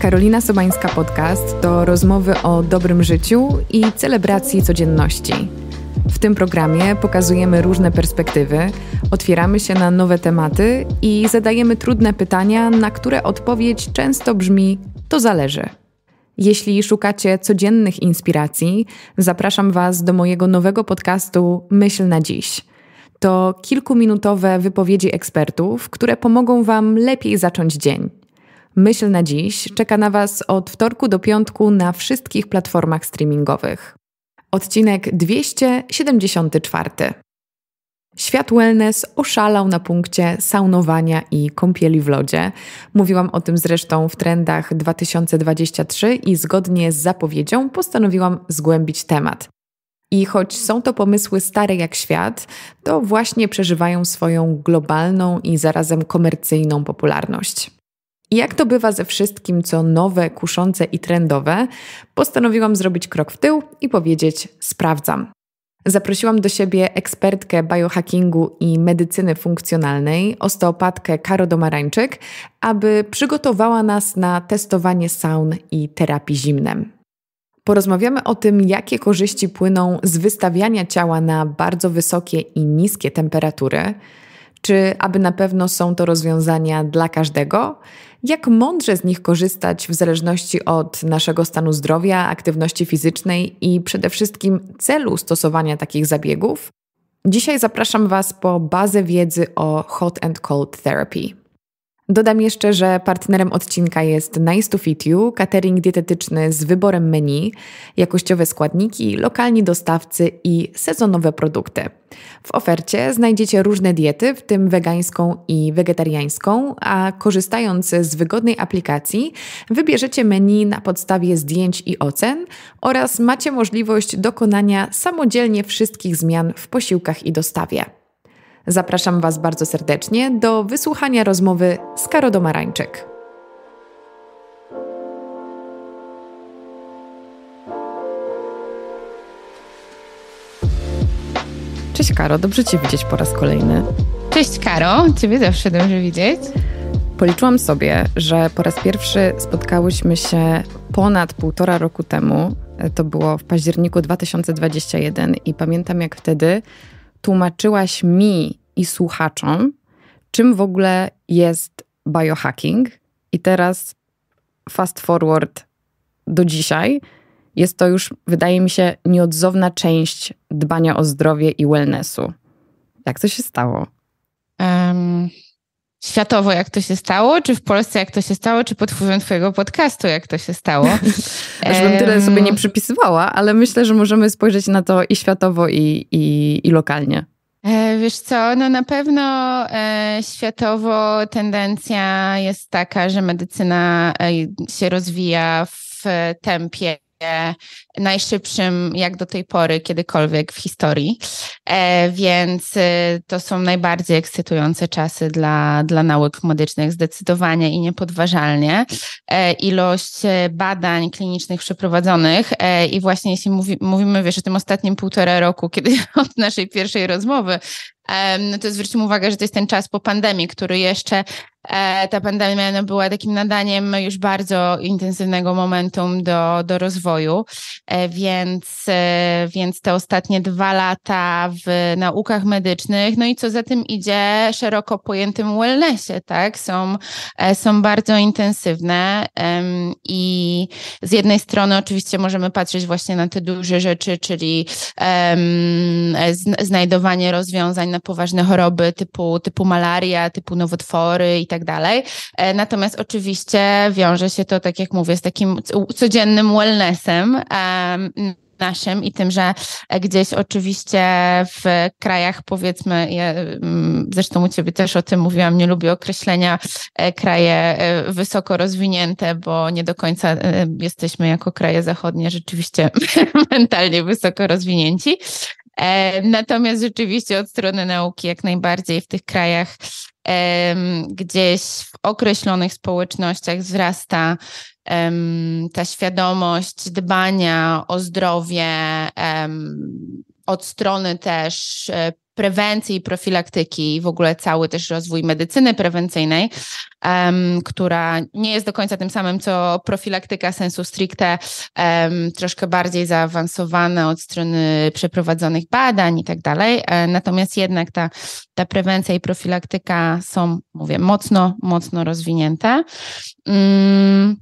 Karolina Sobańska Podcast to rozmowy o dobrym życiu i celebracji codzienności. W tym programie pokazujemy różne perspektywy, otwieramy się na nowe tematy i zadajemy trudne pytania, na które odpowiedź często brzmi: to zależy. Jeśli szukacie codziennych inspiracji, zapraszam Was do mojego nowego podcastu Myśl na dziś. To kilkuminutowe wypowiedzi ekspertów, które pomogą Wam lepiej zacząć dzień. Myśl na dziś czeka na Was od wtorku do piątku na wszystkich platformach streamingowych. Odcinek 274. Świat wellness oszalał na punkcie saunowania i kąpieli w lodzie. Mówiłam o tym zresztą w trendach 2023 i zgodnie z zapowiedzią postanowiłam zgłębić temat. I choć są to pomysły stare jak świat, to właśnie przeżywają swoją globalną i zarazem komercyjną popularność. I jak to bywa ze wszystkim, co nowe, kuszące i trendowe, postanowiłam zrobić krok w tył i powiedzieć: sprawdzam. Zaprosiłam do siebie ekspertkę biohackingu i medycyny funkcjonalnej, osteopatkę Karo Domarańczyk, aby przygotowała nas na testowanie saun i terapii zimnem. Porozmawiamy o tym, jakie korzyści płyną z wystawiania ciała na bardzo wysokie i niskie temperatury, czy aby na pewno są to rozwiązania dla każdego, jak mądrze z nich korzystać w zależności od naszego stanu zdrowia, aktywności fizycznej i przede wszystkim celu stosowania takich zabiegów. Dzisiaj zapraszam Was po bazę wiedzy o hot and cold therapy. Dodam jeszcze, że partnerem odcinka jest Nice to Fit You, catering dietetyczny z wyborem menu, jakościowe składniki, lokalni dostawcy i sezonowe produkty. W ofercie znajdziecie różne diety, w tym wegańską i wegetariańską, a korzystając z wygodnej aplikacji wybierzecie menu na podstawie zdjęć i ocen oraz macie możliwość dokonania samodzielnie wszystkich zmian w posiłkach i dostawie. Zapraszam Was bardzo serdecznie do wysłuchania rozmowy z Karo Domarańczyk. Cześć Karo, dobrze Cię widzieć po raz kolejny. Cześć Karo, Ciebie zawsze dobrze widzieć. Policzyłam sobie, że po raz pierwszy spotkałyśmy się ponad półtora roku temu. To było w październiku 2021 i pamiętam jak wtedy tłumaczyłaś mi i słuchaczom, czym w ogóle jest biohacking. I teraz fast forward do dzisiaj. Jest to już, wydaje mi się, nieodzowna część dbania o zdrowie i wellnessu. Jak to się stało? Um, światowo, jak to się stało, czy w Polsce, jak to się stało, czy pod wpływem Twojego podcastu, jak to się stało? Aż bym tyle sobie nie przypisywała, ale myślę, że możemy spojrzeć na to i światowo, i, i, i lokalnie. E, wiesz co, no na pewno e, światowo tendencja jest taka, że medycyna e, się rozwija w tempie najszybszym jak do tej pory kiedykolwiek w historii, e, więc e, to są najbardziej ekscytujące czasy dla, dla nauk medycznych, zdecydowanie i niepodważalnie. E, ilość badań klinicznych przeprowadzonych i właśnie jeśli mówi, mówimy, wiesz, o tym ostatnim półtora roku, kiedy od naszej pierwszej rozmowy, no to zwróćmy uwagę, że to jest ten czas po pandemii, który jeszcze E, ta pandemia no, była takim nadaniem już bardzo intensywnego momentum do, do rozwoju, e, więc, e, więc te ostatnie dwa lata w naukach medycznych, no i co za tym idzie, szeroko pojętym wellnessie, tak, są, są bardzo intensywne i z jednej strony oczywiście możemy patrzeć właśnie na te duże rzeczy, czyli znajdowanie rozwiązań na poważne choroby typu, typu malaria, typu nowotwory tak dalej. E, natomiast oczywiście wiąże się to, tak jak mówię, z takim codziennym wellnessem naszym i tym, że gdzieś oczywiście w krajach powiedzmy, ja mm, zresztą u Ciebie też o tym mówiłam, nie lubię określenia e, kraje e, wysoko rozwinięte, bo nie do końca jesteśmy jako kraje zachodnie rzeczywiście mentalnie wysoko rozwinięci. Natomiast rzeczywiście od strony nauki jak najbardziej w tych krajach gdzieś w określonych społecznościach wzrasta ta świadomość dbania o zdrowie od strony też e, prewencji i profilaktyki i w ogóle cały też rozwój medycyny prewencyjnej, um, która nie jest do końca tym samym, co profilaktyka sensu stricte, um, troszkę bardziej zaawansowana od strony przeprowadzonych badań i tak dalej. E, natomiast jednak ta, ta prewencja i profilaktyka są, mówię, mocno, mocno rozwinięte. Um,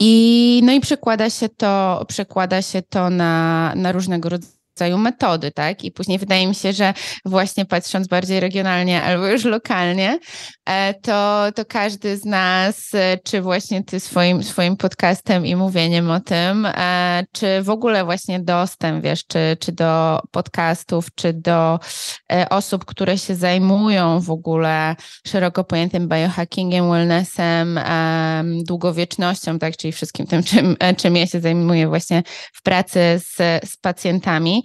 i, no i przekłada się to, przekłada się to na, na różnego rodzaju rodzaju metody, tak? I później wydaje mi się, że właśnie patrząc bardziej regionalnie albo już lokalnie, e, to, to każdy z nas, e, czy właśnie ty swoim, swoim podcastem i mówieniem o tym, e, czy w ogóle właśnie dostęp, wiesz, czy, czy do podcastów, czy do osób, które się zajmują w ogóle szeroko pojętym biohackingiem, wellnessem, długowiecznością, tak, czyli wszystkim tym, czym, czym ja się zajmuję właśnie w pracy z, z pacjentami,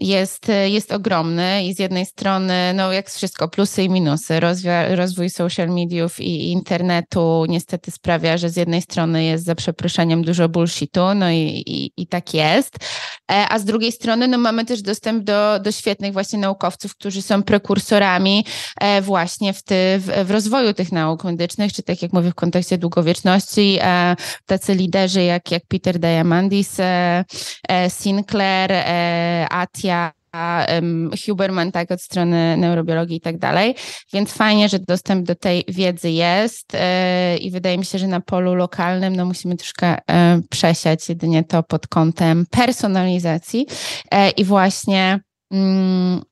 jest, jest ogromny i z jednej strony, no jak wszystko, plusy i minusy. Rozwój, rozwój social mediów i internetu niestety sprawia, że z jednej strony jest za przeproszeniem dużo bullshitu, no i, i, i tak jest, e, a z drugiej strony no mamy też dostęp do, do świetnych właśnie naukowców, którzy są prekursorami e, właśnie w, ty, w, w rozwoju tych nauk medycznych, czy tak jak mówię w kontekście długowieczności, e, tacy liderzy jak, jak Peter Diamandis, Sinclair, Atia, Huberman, tak, od strony neurobiologii i tak dalej. Więc fajnie, że dostęp do tej wiedzy jest e, i wydaje mi się, że na polu lokalnym no, musimy troszkę e, przesiać jedynie to pod kątem personalizacji e, i właśnie Mm,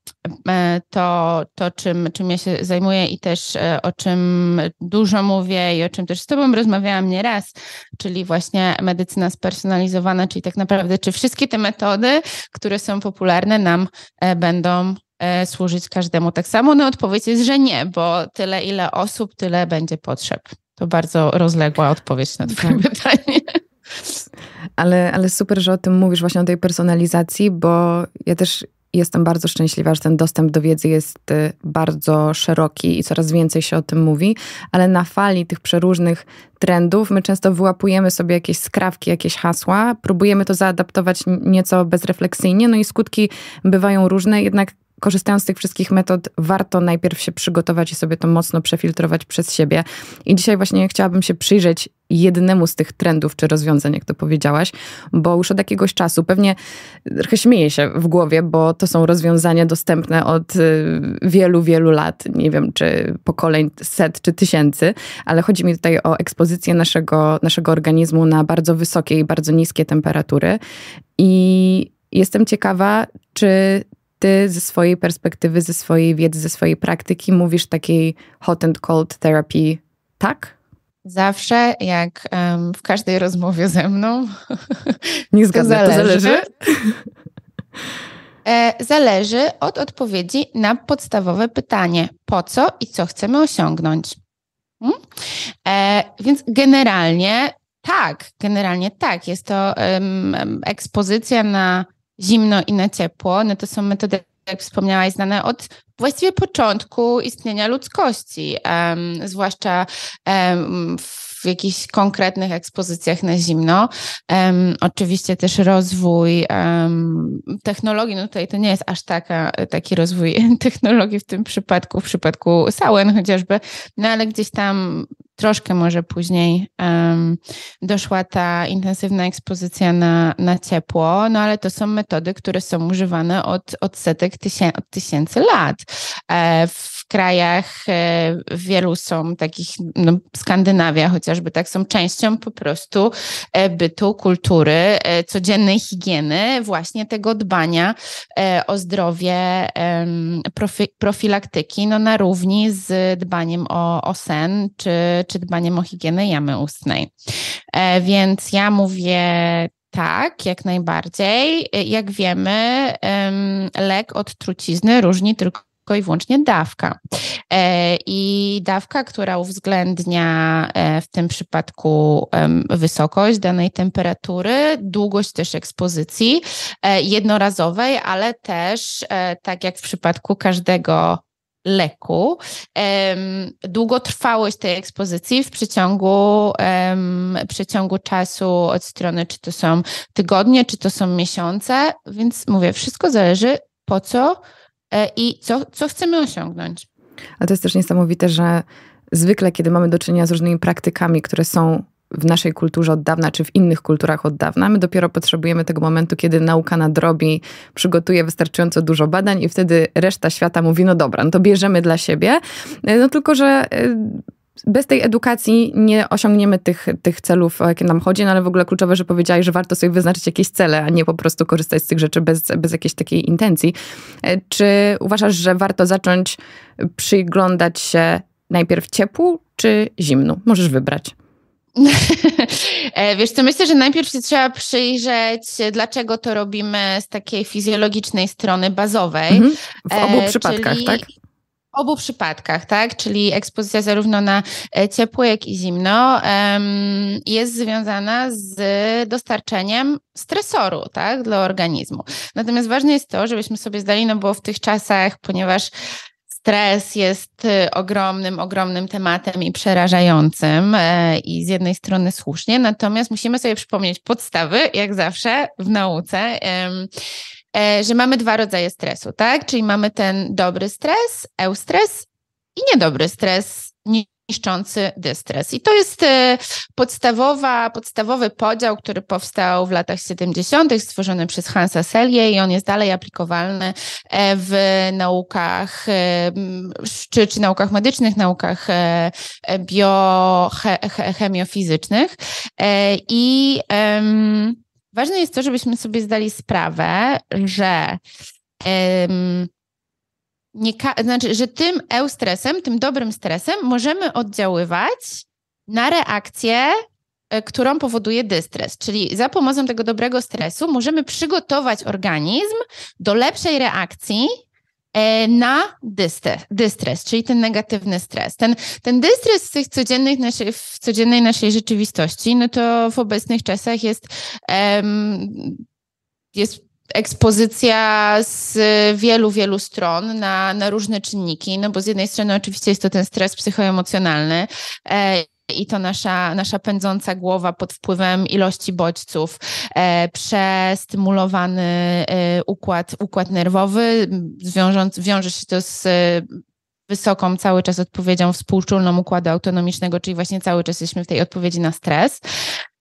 to, to czym, czym ja się zajmuję i też e, o czym dużo mówię i o czym też z Tobą rozmawiałam nieraz, czyli właśnie medycyna spersonalizowana, czyli tak naprawdę, czy wszystkie te metody, które są popularne, nam e, będą służyć każdemu tak samo? No odpowiedź jest, że nie, bo tyle ile osób, tyle będzie potrzeb. To bardzo rozległa odpowiedź na Twoje tak. pytanie. Ale, ale super, że o tym mówisz, właśnie o tej personalizacji, bo ja też Jestem bardzo szczęśliwa, że ten dostęp do wiedzy jest y, bardzo szeroki i coraz więcej się o tym mówi, ale na fali tych przeróżnych trendów my często wyłapujemy sobie jakieś skrawki, jakieś hasła, próbujemy to zaadaptować nieco bezrefleksyjnie, no i skutki bywają różne, jednak korzystając z tych wszystkich metod, warto najpierw się przygotować i sobie to mocno przefiltrować przez siebie. I dzisiaj właśnie chciałabym się przyjrzeć jednemu z tych trendów czy rozwiązań, jak to powiedziałaś, bo już od jakiegoś czasu, pewnie trochę śmieję się w głowie, bo to są rozwiązania dostępne od y, wielu, wielu lat, nie wiem, czy pokoleń set czy tysięcy, ale chodzi mi tutaj o ekspozycję naszego, naszego organizmu na bardzo wysokie i bardzo niskie temperatury. I jestem ciekawa, czy ty ze swojej perspektywy, ze swojej wiedzy, ze swojej praktyki mówisz takiej hot and cold therapy tak? Zawsze, jak um, w każdej rozmowie ze mną. Nie zgadzam, to zależy. To zależy. E, zależy od odpowiedzi na podstawowe pytanie: po co i co chcemy osiągnąć? Hmm? E, więc generalnie tak, generalnie tak. Jest to um, ekspozycja na zimno i na ciepło, no to są metody, jak wspomniałaś, znane od właściwie początku istnienia ludzkości, um, zwłaszcza um, w jakichś konkretnych ekspozycjach na zimno. Um, oczywiście też rozwój um, technologii, no tutaj to nie jest aż taka, taki rozwój technologii w tym przypadku, w przypadku Sauen chociażby, no ale gdzieś tam troszkę może później um, doszła ta intensywna ekspozycja na, na ciepło, no ale to są metody, które są używane od, od setek tysię, od tysięcy lat. E, w krajach e, wielu są takich, no, Skandynawia chociażby, tak, są częścią po prostu e, bytu, kultury, e, codziennej higieny, właśnie tego dbania o zdrowie, profi, profilaktyki, no na równi z dbaniem o, o sen, czy, czy dbaniem o higienę jamy ustnej. Więc ja mówię tak, jak najbardziej. Jak wiemy, lek od trucizny różni tylko tylko i wyłącznie dawka. E, I dawka, która uwzględnia e, w tym przypadku wysokość danej temperatury, długość też ekspozycji e, jednorazowej, ale też, tak jak w przypadku każdego leku, długotrwałość tej ekspozycji w przeciągu, przeciągu czasu od strony, czy to są tygodnie, czy to są miesiące, więc mówię, wszystko zależy po co i co, co chcemy osiągnąć. A to jest też niesamowite, że zwykle, kiedy mamy do czynienia z różnymi praktykami, które są w naszej kulturze od dawna, czy w innych kulturach od dawna. My dopiero potrzebujemy tego momentu, kiedy nauka nadrobi, przygotuje wystarczająco dużo badań i wtedy reszta świata mówi, no dobra, no to bierzemy dla siebie. No tylko, że y, bez tej edukacji nie osiągniemy tych, tych celów, o jakie nam chodzi, no ale w ogóle kluczowe, że powiedziałeś, że warto sobie wyznaczyć jakieś cele, a nie po prostu korzystać z tych rzeczy bez, bez jakiejś takiej intencji. E, czy uważasz, że warto zacząć przyglądać się najpierw ciepłu czy zimnu? Możesz wybrać. E, wiesz co, myślę, że najpierw się trzeba przyjrzeć, dlaczego to robimy z takiej fizjologicznej strony bazowej. Mhm. W obu e, przypadkach, tak? Obu przypadkach, tak? Czyli ekspozycja zarówno na e, ciepło, jak i zimno jest związana z dostarczeniem stresoru, tak? Dla organizmu. Natomiast ważne jest to, żebyśmy sobie zdali, no bo w tych czasach, ponieważ Stres jest y, ogromnym, ogromnym tematem i przerażającym e, i z jednej strony słusznie, natomiast musimy sobie przypomnieć podstawy, jak zawsze w nauce, że mamy dwa rodzaje stresu, tak? Czyli mamy ten dobry stres, eustres i niedobry stres, niszczący dystres. I to jest e, podstawowa, podstawowy podział, który powstał w latach 70., stworzony przez Hansa Selye i on jest dalej aplikowalny e, w naukach, e, czy, czy naukach medycznych, naukach biochemiofizycznych. I um, ważne jest to, żebyśmy sobie zdali sprawę, że um, nie znaczy, że tym eustresem, tym dobrym stresem możemy oddziaływać na reakcję, e, którą powoduje dystres. Czyli za pomocą tego dobrego stresu możemy przygotować organizm do lepszej reakcji na dystres, dystres, czyli ten negatywny stres. Ten, ten dystres w, tych codziennych naszej, w codziennej naszej rzeczywistości, no to w obecnych czasach jest, jest ekspozycja z wielu, wielu stron na, na różne czynniki, no bo z jednej strony oczywiście jest to ten stres psychoemocjonalny, e, i to nasza, nasza pędząca głowa pod wpływem ilości bodźców, e, przestymulowany e, układ, układ nerwowy, wiążąc, wiąże się to z wysoką cały czas odpowiedzią współczulną układu autonomicznego, czyli właśnie cały czas jesteśmy w tej odpowiedzi na stres.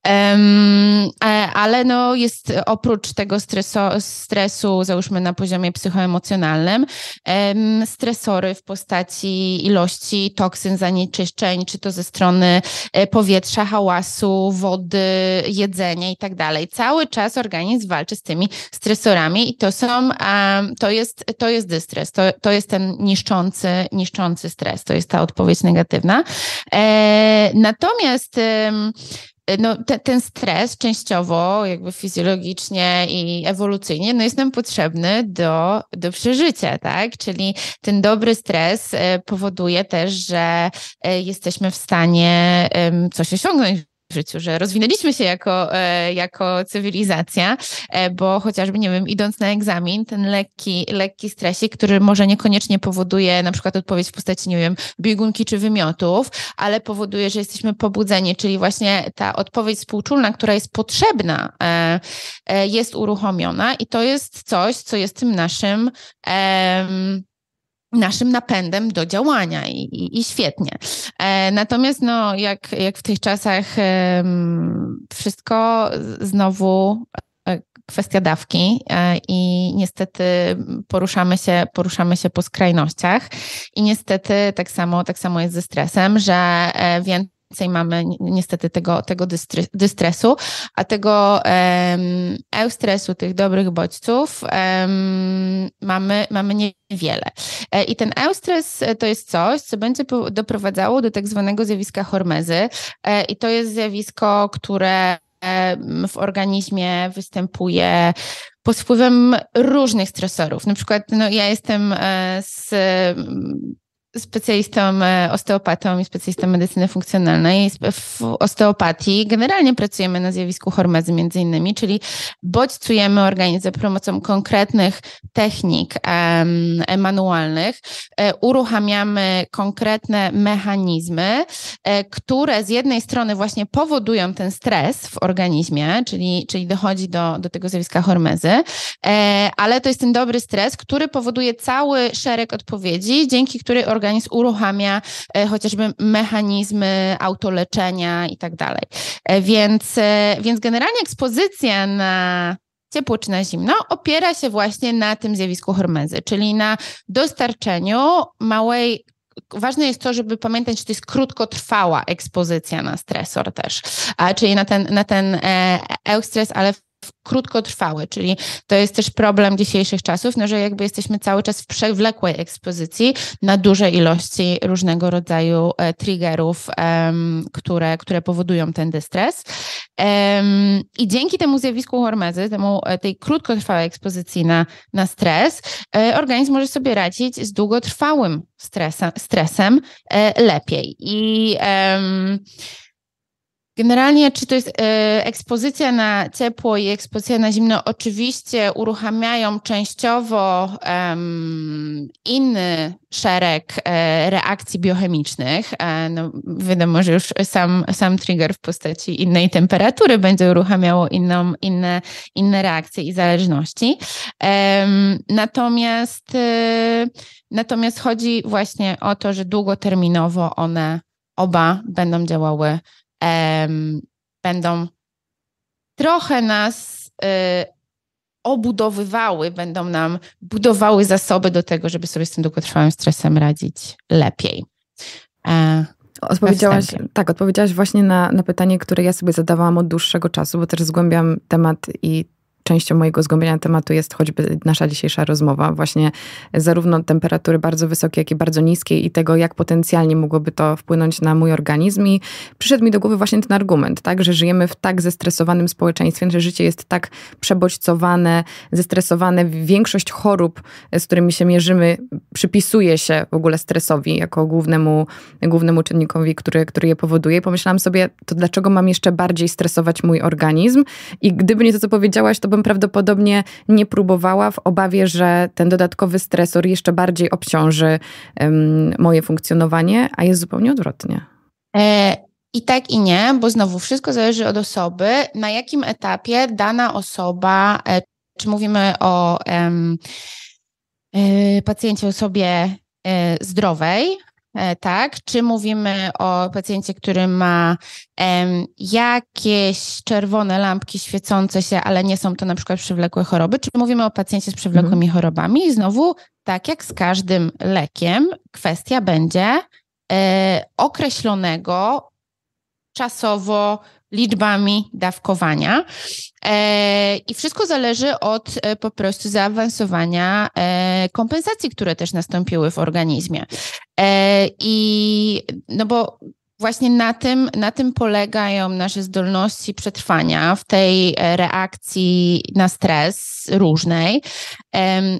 Um, ale no jest oprócz tego stresu, stresu, załóżmy na poziomie psychoemocjonalnym, um, stresory w postaci ilości toksyn, zanieczyszczeń, czy to ze strony e, powietrza, hałasu, wody, jedzenia i tak dalej. Cały czas organizm walczy z tymi stresorami i to są, um, to jest, to jest dystres, to, to jest ten niszczący, niszczący stres, to jest ta odpowiedź negatywna. E, natomiast no, te, ten stres częściowo, jakby fizjologicznie i ewolucyjnie, no jest nam potrzebny do, do przeżycia, tak? Czyli ten dobry stres e, powoduje też, że e, jesteśmy w stanie coś osiągnąć życiu, że rozwinęliśmy się jako, e, jako cywilizacja, e, bo chociażby, nie wiem, idąc na egzamin, ten lekki, lekki stresik, który może niekoniecznie powoduje na przykład odpowiedź w postaci, nie wiem, biegunki czy wymiotów, ale powoduje, że jesteśmy pobudzeni, czyli właśnie ta odpowiedź współczulna, która jest potrzebna, e, jest uruchomiona i to jest coś, co jest tym naszym naszym napędem do działania i, i, i świetnie. E, natomiast no, jak, jak w tych czasach e, wszystko znowu e, kwestia dawki e, i niestety poruszamy się, poruszamy się po skrajnościach i niestety tak samo, tak samo jest ze stresem, że e, więcej więcej mamy niestety tego, tego dystresu, a tego um, eustresu, tych dobrych bodźców um, mamy, mamy niewiele. E, I ten eustres to jest coś, co będzie doprowadzało do tak zwanego zjawiska hormezy e, i to jest zjawisko, które w organizmie występuje pod wpływem różnych stresorów. Na przykład no, ja jestem e, z specjalistą e, osteopatą i specjalistą medycyny funkcjonalnej. W osteopatii generalnie pracujemy na zjawisku hormezy między innymi, czyli bodźcujemy organizm za pomocą konkretnych technik manualnych, e, uruchamiamy konkretne mechanizmy, e, które z jednej strony właśnie powodują ten stres w organizmie, czyli, czyli dochodzi do, do tego zjawiska hormezy, ale to jest ten dobry stres, który powoduje cały szereg odpowiedzi, dzięki której organizm organizm uruchamia e, chociażby mechanizmy autoleczenia i tak dalej. E, więc, e, więc generalnie ekspozycja na ciepło czy na zimno opiera się właśnie na tym zjawisku hormezy, czyli na dostarczeniu małej ważne jest to, żeby pamiętać, że to jest krótkotrwała ekspozycja na stresor też, a, czyli na ten, na ten e, ale krótkotrwały, czyli to jest też problem dzisiejszych czasów, no, że jakby jesteśmy cały czas w przewlekłej ekspozycji na duże ilości różnego rodzaju e, triggerów, um, które, które powodują ten dystres. Um, I dzięki temu zjawisku hormezy, temu, e, tej krótkotrwałej ekspozycji na, na stres, e, organizm może sobie radzić z długotrwałym stresem, e, lepiej. I Generalnie, czy to jest e, ekspozycja na ciepło i ekspozycja na zimno, oczywiście uruchamiają częściowo inny szereg e, reakcji biochemicznych. E, no, wiadomo, że już sam, sam trigger w postaci innej temperatury będzie uruchamiało inną, inne, inne reakcje i zależności. natomiast, natomiast chodzi właśnie o to, że długoterminowo one oba będą działały um, będą trochę nas y, obudowywały, będą nam budowały zasoby do tego, żeby sobie z tym długotrwałym stresem radzić lepiej. E, odpowiedziałaś, tak, odpowiedziałaś właśnie na, na pytanie, które ja sobie zadawałam od dłuższego czasu, bo też zgłębiam temat i częścią mojego zgłębiania tematu jest choćby nasza dzisiejsza rozmowa, właśnie zarówno temperatury bardzo wysokie, jak i bardzo niskie i tego, jak potencjalnie mogłoby to wpłynąć na mój organizm. I przyszedł mi do głowy właśnie ten argument, tak, że żyjemy w tak zestresowanym społeczeństwie, że życie jest tak przebodźcowane, zestresowane. Większość chorób, z którymi się mierzymy, przypisuje się w ogóle stresowi jako głównemu, głównemu czynnikowi, który, który je powoduje. I pomyślałam sobie, to dlaczego mam jeszcze bardziej stresować mój organizm? I gdyby nie to, co powiedziałaś, to bym prawdopodobnie nie próbowała w obawie, że ten dodatkowy stresor jeszcze bardziej obciąży um, moje funkcjonowanie, a jest zupełnie odwrotnie. E, I tak i nie, bo znowu wszystko zależy od osoby, na jakim etapie dana osoba, e, czy mówimy o e, pacjencie, osobie e, zdrowej, tak? Czy mówimy o pacjencie, który ma um, jakieś czerwone lampki świecące się, ale nie są to na przykład przewlekłe choroby, czy mówimy o pacjencie z przewlekłymi mhm. chorobami? I znowu, tak jak z każdym lekiem, kwestia będzie e, określonego czasowo liczbami dawkowania. E, I wszystko zależy od e, po prostu zaawansowania e, kompensacji, które też nastąpiły w organizmie. I no bo właśnie na tym, na tym polegają nasze zdolności przetrwania w tej e, reakcji na stres różnej,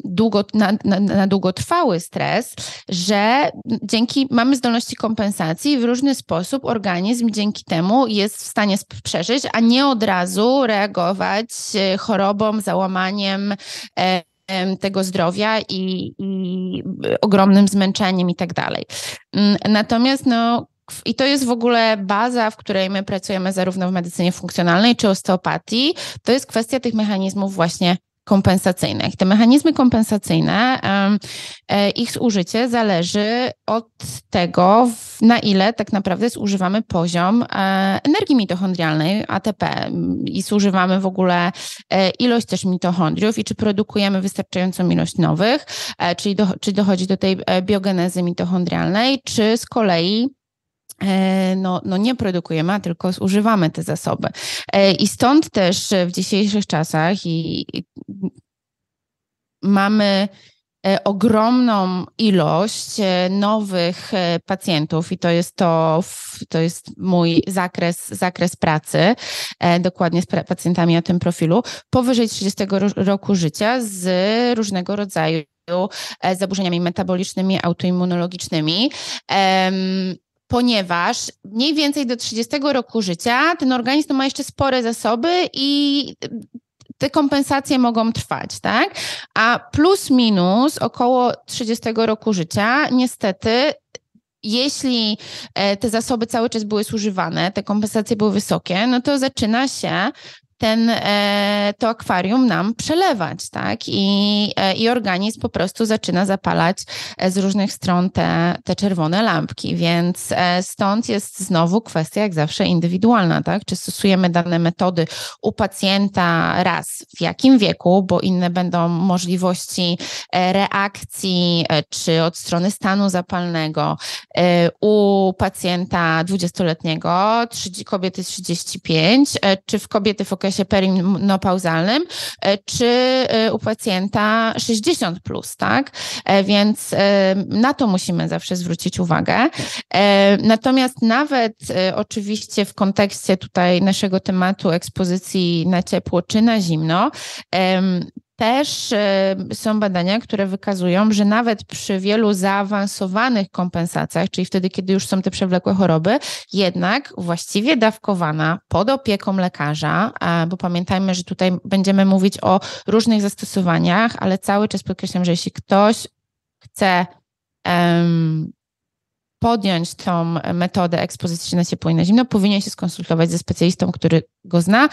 długo, na, na, na długotrwały stres, że dzięki mamy zdolności kompensacji w różny sposób organizm dzięki temu jest w stanie przeżyć, a nie od razu reagować e, chorobą, załamaniem e, tego zdrowia i, i, ogromnym zmęczeniem i tak dalej. Mm, natomiast no, i to jest w ogóle baza, w której my pracujemy zarówno w medycynie funkcjonalnej czy osteopatii. To jest kwestia tych mechanizmów właśnie kompensacyjnych. Te mechanizmy kompensacyjne, e, ich zużycie zależy od tego, na ile tak naprawdę zużywamy poziom e, energii mitochondrialnej, ATP, i zużywamy w ogóle e, ilość też mitochondriów i czy produkujemy wystarczającą ilość nowych, czyli, do, czy dochodzi do tej biogenezy mitochondrialnej, czy z kolei no, no nie produkujemy, a tylko zużywamy te zasoby. E, I stąd też w dzisiejszych czasach i, i mamy e, ogromną ilość nowych pacjentów i to jest to, to jest mój zakres, zakres pracy, dokładnie z pacjentami o tym profilu, powyżej 30 roku życia z różnego rodzaju zaburzeniami metabolicznymi, autoimmunologicznymi ponieważ mniej więcej do 30 roku życia ten organizm ma jeszcze spore zasoby i te kompensacje mogą trwać, tak? A plus minus około 30 roku życia niestety jeśli e, te zasoby cały czas były zużywane, te kompensacje były wysokie, no to zaczyna się ten, e, to akwarium nam przelewać, tak? I, e, I organizm po prostu zaczyna zapalać e, z różnych stron te, te czerwone lampki, więc stąd jest znowu kwestia, jak zawsze, indywidualna, tak? Czy stosujemy dane metody u pacjenta raz w jakim wieku, bo inne będą możliwości reakcji, czy od strony stanu zapalnego u pacjenta 20-letniego, kobiety 35, czy w kobiety w okresie okresie perinopauzalnym, e, czy e, u pacjenta 60 plus, tak? E, więc na to musimy zawsze zwrócić uwagę. Natomiast nawet oczywiście w kontekście tutaj naszego tematu ekspozycji na ciepło czy na zimno, też e, są badania, które wykazują, że nawet przy wielu zaawansowanych kompensacjach, czyli wtedy, kiedy już są te przewlekłe choroby, jednak właściwie dawkowana pod opieką lekarza, bo pamiętajmy, że tutaj będziemy mówić o różnych zastosowaniach, ale cały czas podkreślam, że jeśli ktoś chce podjąć tą metodę ekspozycji na ciepło i na zimno, powinien się skonsultować ze specjalistą, który go zna.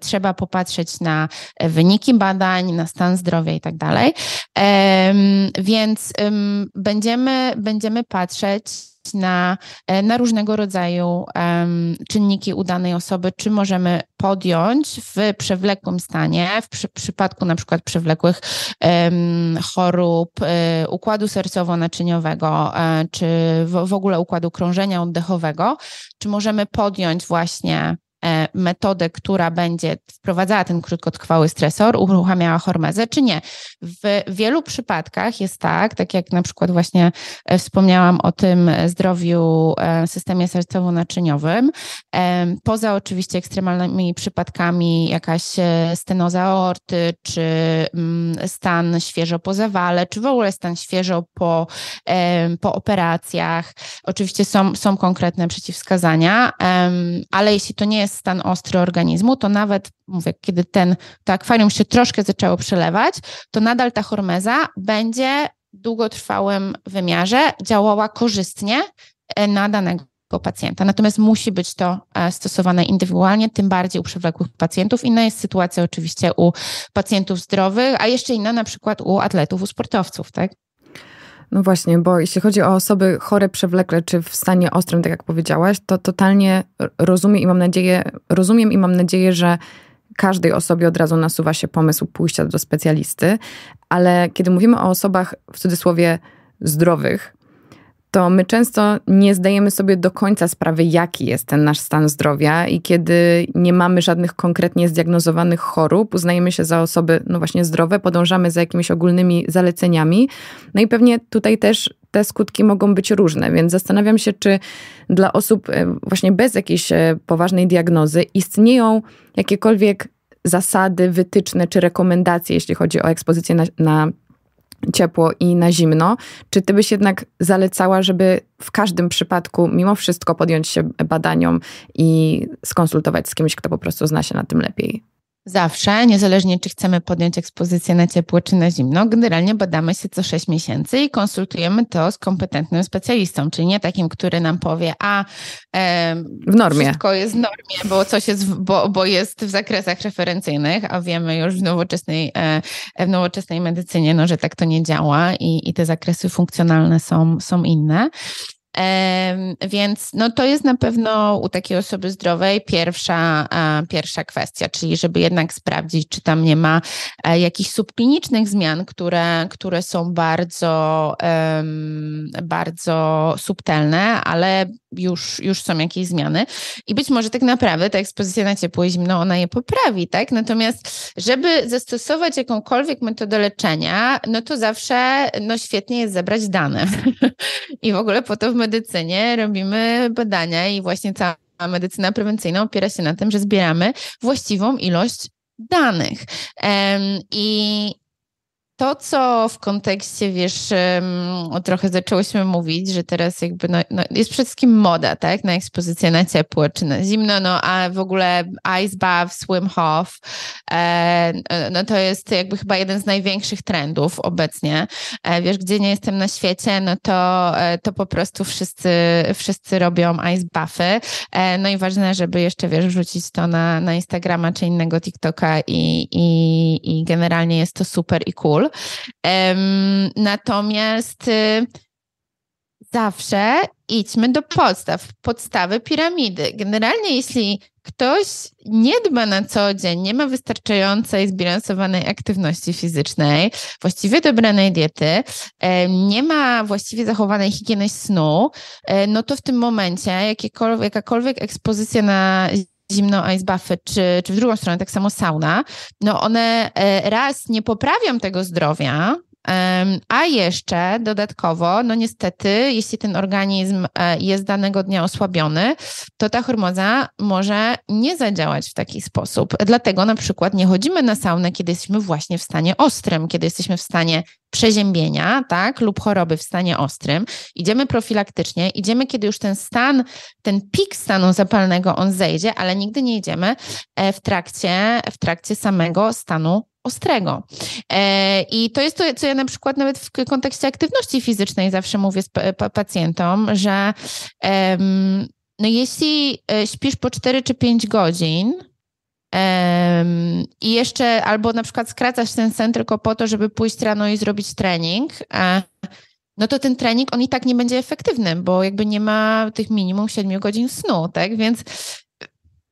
Trzeba popatrzeć na wyniki badań, na stan zdrowia i tak dalej. Więc będziemy, będziemy patrzeć na, e, na różnego rodzaju um, czynniki u danej osoby, czy możemy podjąć w przewlekłym stanie, w przy, przypadku na przykład przewlekłych um, chorób um, układu sercowo-naczyniowego, e, czy w, w ogóle układu krążenia oddechowego, czy możemy podjąć właśnie metodę, która będzie wprowadzała ten krótkotrwały stresor, uruchamiała hormezę, czy nie. W wielu przypadkach jest tak, tak jak na przykład właśnie e, wspomniałam o tym zdrowiu e, systemie sercowo-naczyniowym, poza oczywiście ekstremalnymi przypadkami jakaś stenoza aorty, czy mm, stan świeżo po zawale, czy w ogóle stan świeżo po, po operacjach. Oczywiście są, są konkretne przeciwwskazania, ale jeśli to nie jest jest stan ostry organizmu, to nawet, mówię, kiedy ten, to akwarium się troszkę zaczęło przelewać, to nadal ta hormeza będzie w długotrwałym wymiarze działała korzystnie e, na danego pacjenta. Natomiast musi być to e, stosowane indywidualnie, tym bardziej u przewlekłych pacjentów. Inna jest sytuacja oczywiście u pacjentów zdrowych, a jeszcze inna na przykład u atletów, u sportowców, tak? No właśnie, bo jeśli chodzi o osoby chore przewlekle, czy w stanie ostrym, tak jak powiedziałaś, to totalnie rozumiem i mam nadzieję, rozumiem i mam nadzieję, że każdej osobie od razu nasuwa się pomysł pójścia do specjalisty, ale kiedy mówimy o osobach w cudzysłowie zdrowych, to my często nie zdajemy sobie do końca sprawy, jaki jest ten nasz stan zdrowia, i kiedy nie mamy żadnych konkretnie zdiagnozowanych chorób, uznajemy się za osoby, no właśnie, zdrowe, podążamy za jakimiś ogólnymi zaleceniami. No i pewnie tutaj też te skutki mogą być różne, więc zastanawiam się, czy dla osób e, właśnie bez jakiejś e, poważnej diagnozy istnieją jakiekolwiek zasady, wytyczne czy rekomendacje, jeśli chodzi o ekspozycję na, na ciepło i na zimno. Czy ty byś jednak zalecała, żeby w każdym przypadku mimo wszystko podjąć się badaniom i skonsultować z kimś, kto po prostu zna się na tym lepiej? Zawsze, niezależnie czy chcemy podjąć ekspozycję na ciepło czy na zimno, generalnie badamy się co 6 miesięcy i konsultujemy to z kompetentnym specjalistą, czyli nie takim, który nam powie, a e, w normie. wszystko jest w normie, bo coś jest, bo, bo jest w zakresach referencyjnych, a wiemy już w nowoczesnej, e, w nowoczesnej medycynie, no, że tak to nie działa i, i te zakresy funkcjonalne są, są inne. Więc no, to jest na pewno u takiej osoby zdrowej pierwsza, pierwsza kwestia, czyli żeby jednak sprawdzić, czy tam nie ma e, jakichś subklinicznych zmian, które, które są bardzo, bardzo subtelne, ale już, już są jakieś zmiany. I być może tak naprawdę ta ekspozycja na ciepło i zimno, ona je poprawi, tak? Natomiast, żeby zastosować jakąkolwiek metodę leczenia, no to zawsze no, świetnie jest zebrać dane. I w ogóle po to w medycynie robimy badania i właśnie cała medycyna prewencyjna opiera się na tym, że zbieramy właściwą ilość danych. I to, co w kontekście, wiesz, trochę zaczęłyśmy mówić, że teraz jakby no, no jest przede wszystkim moda, tak, na ekspozycję na ciepło czy na zimno, no a w ogóle ice bath, swim off, e, no to jest jakby chyba jeden z największych trendów obecnie. E, wiesz, gdzie nie jestem na świecie, no to, e, to po prostu wszyscy, wszyscy robią ice buffy. E, no i ważne, żeby jeszcze, wiesz, wrzucić to na, na Instagrama czy innego TikToka i, i, i generalnie jest to super i cool. Natomiast y, zawsze idźmy do podstaw, podstawy piramidy. Generalnie, jeśli ktoś nie dba na co dzień, nie ma wystarczającej zbilansowanej aktywności fizycznej, właściwie dobranej diety, nie ma właściwie zachowanej higieny snu, e, no to w tym momencie jakakolwiek ekspozycja na zimno ice buffy, czy, czy w drugą stronę tak samo sauna, no one e, raz nie poprawią tego zdrowia, a jeszcze dodatkowo, no niestety, jeśli ten organizm e, jest danego dnia osłabiony, to ta hormona może nie zadziałać w taki sposób. Dlatego na przykład nie chodzimy na saunę, kiedy jesteśmy właśnie w stanie ostrym, kiedy jesteśmy w stanie przeziębienia, tak, lub choroby w stanie ostrym. Idziemy profilaktycznie, idziemy, kiedy już ten stan, ten pik stanu zapalnego on zejdzie, ale nigdy nie idziemy e, w trakcie, w trakcie samego stanu ostrego. E, I to jest to, co ja na przykład nawet w kontekście aktywności fizycznej zawsze mówię pacjentom, że no jeśli e, śpisz po 4 czy 5 godzin, i jeszcze albo na przykład skracasz ten sen tylko po to, żeby pójść rano i zrobić trening, e, no to ten trening on i tak nie będzie efektywny, bo jakby nie ma tych minimum 7 godzin snu, tak? Więc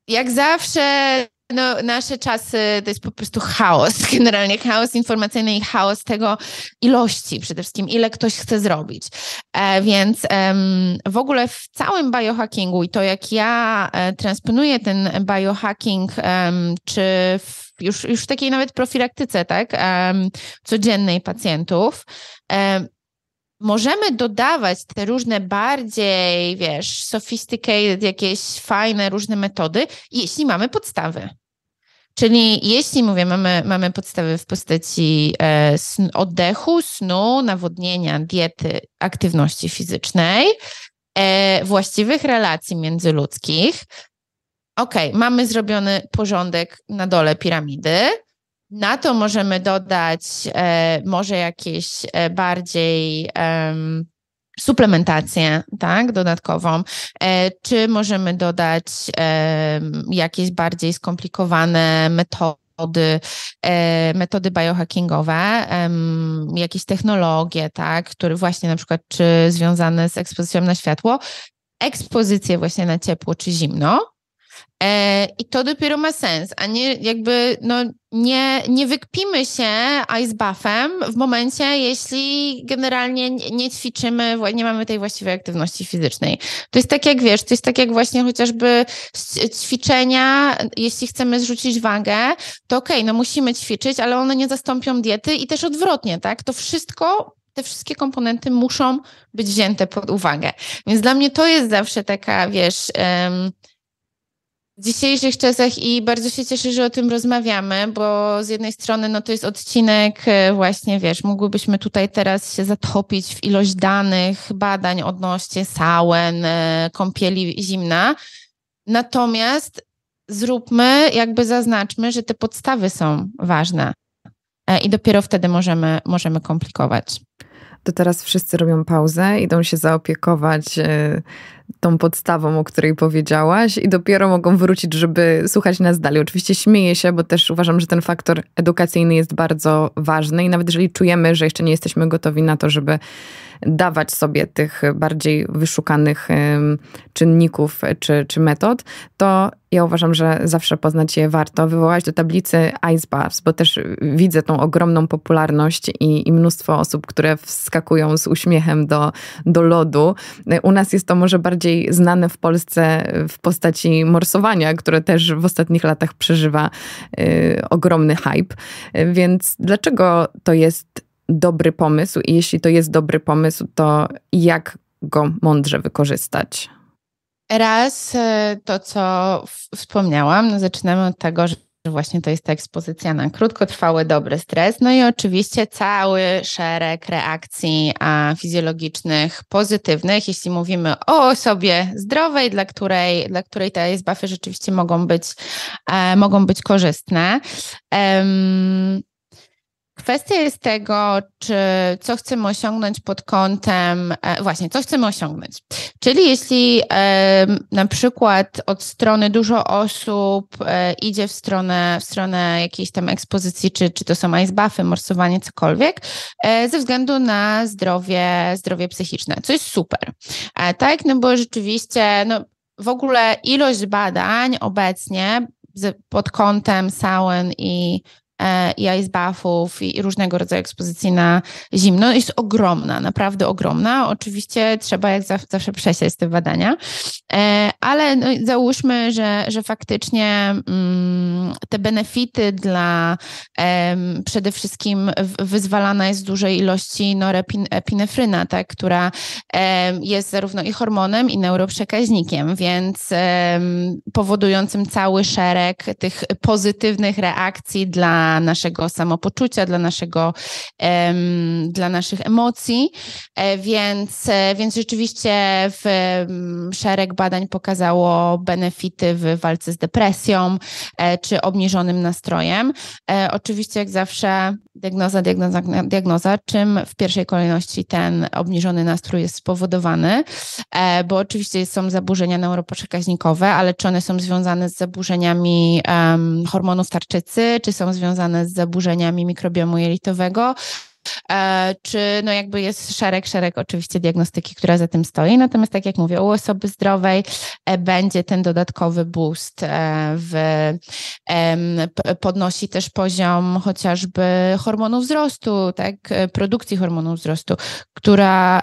jak zawsze no, nasze czasy to jest po prostu chaos, generalnie chaos informacyjny i chaos tego ilości przede wszystkim, ile ktoś chce zrobić. E, więc w ogóle w całym biohackingu i to jak ja e, transponuję ten biohacking, czy w, już, już w takiej nawet profilaktyce, tak, codziennej pacjentów, możemy dodawać te różne bardziej, wiesz, sophisticated, jakieś fajne, różne metody, jeśli mamy podstawy. Czyli jeśli mówię, mamy, mamy podstawy w postaci e, sn, oddechu, snu, nawodnienia, diety, aktywności fizycznej, e, właściwych relacji międzyludzkich. Ok, mamy zrobiony porządek na dole piramidy. Na to możemy dodać e, może jakieś e, bardziej suplementację, tak, dodatkową, e, czy możemy dodać jakieś bardziej skomplikowane metody, e, metody biohackingowe, jakieś technologie, tak, które właśnie na przykład czy związane z ekspozycją na światło, ekspozycję właśnie na ciepło czy zimno, E, I to dopiero ma sens, a nie jakby no, nie, nie wykpimy się ice buffem w momencie, jeśli generalnie nie ćwiczymy, nie mamy tej właściwej aktywności fizycznej. To jest tak jak wiesz, to jest tak jak właśnie chociażby ćwiczenia, jeśli chcemy zrzucić wagę, to okej, okay, no musimy ćwiczyć, ale one nie zastąpią diety i też odwrotnie, tak? To wszystko te wszystkie komponenty muszą być wzięte pod uwagę. Więc dla mnie to jest zawsze taka, wiesz, um, w dzisiejszych czasach i bardzo się cieszę, że o tym rozmawiamy, bo z jednej strony no to jest odcinek e, właśnie, wiesz, mógłbyśmy tutaj teraz się zatopić w ilość danych, badań odnośnie sauen, e, kąpieli zimna. Natomiast zróbmy, jakby zaznaczmy, że te podstawy są ważne e, i dopiero wtedy możemy, możemy komplikować to teraz wszyscy robią pauzę, idą się zaopiekować e, tą podstawą, o której powiedziałaś, i dopiero mogą wrócić, żeby słuchać nas dalej. Oczywiście śmieję się, bo też uważam, że ten faktor edukacyjny jest bardzo ważny i nawet jeżeli czujemy, że jeszcze nie jesteśmy gotowi na to, żeby dawać sobie tych bardziej wyszukanych czynników czy, czy metod, to ja uważam, że zawsze poznać je warto. Wywołać do tablicy Ice Baths, bo też widzę tą ogromną popularność i, i, mnóstwo osób, które wskakują z uśmiechem do, do lodu. U nas jest to może bardziej znane w Polsce w postaci morsowania, które też w ostatnich latach przeżywa y, ogromny hype. Więc dlaczego to jest dobry pomysł i jeśli to jest dobry pomysł, to jak go mądrze wykorzystać? Raz e, to, co wspomniałam, no zaczynamy od tego, że właśnie to jest ta ekspozycja na krótkotrwały, dobry stres. No i oczywiście cały szereg reakcji fizjologicznych pozytywnych, jeśli mówimy o osobie zdrowej, dla której, dla której te izbafy rzeczywiście mogą być, e, mogą być korzystne. Kwestia jest tego, czy co chcemy osiągnąć pod kątem, e, właśnie, co chcemy osiągnąć. Czyli jeśli e, na przykład od strony dużo osób e, idzie w stronę, w stronę jakiejś tam ekspozycji, czy, czy to są ice buffy, morsowanie, cokolwiek, ze względu na zdrowie, zdrowie psychiczne, co jest super. Tak, no bo rzeczywiście, no w ogóle ilość badań obecnie pod kątem sauen i E, i ice bathów i różnego rodzaju ekspozycji na zimno jest ogromna, naprawdę ogromna. Oczywiście trzeba jak zawsze przesiać te badania, e, ale no, załóżmy, że, że faktycznie mm, te benefity dla przede wszystkim wyzwalana jest dużej ilości norepinefryna, tak, która jest zarówno i hormonem, i neuroprzekaźnikiem, więc powodującym cały szereg tych pozytywnych reakcji dla naszego samopoczucia, dla, naszego, dla naszych emocji. E, więc, e, więc rzeczywiście w szereg badań pokazało benefity w walce z depresją e, czy obniżonym nastrojem. Oczywiście, jak zawsze, diagnoza, diagnoza, diagnoza, czym w pierwszej kolejności ten obniżony nastrój jest spowodowany, bo oczywiście są zaburzenia neuroprzekaźnikowe, ale czy one są związane z zaburzeniami um, hormonów tarczycy, czy są związane związane z zaburzeniami mikrobiomu jelitowego, czy no jakby jest szereg, szereg oczywiście diagnostyki, która za tym stoi. Natomiast tak jak mówię, u osoby zdrowej e, będzie ten dodatkowy boost e, w, podnosi też poziom chociażby hormonu wzrostu, tak, produkcji hormonu wzrostu, która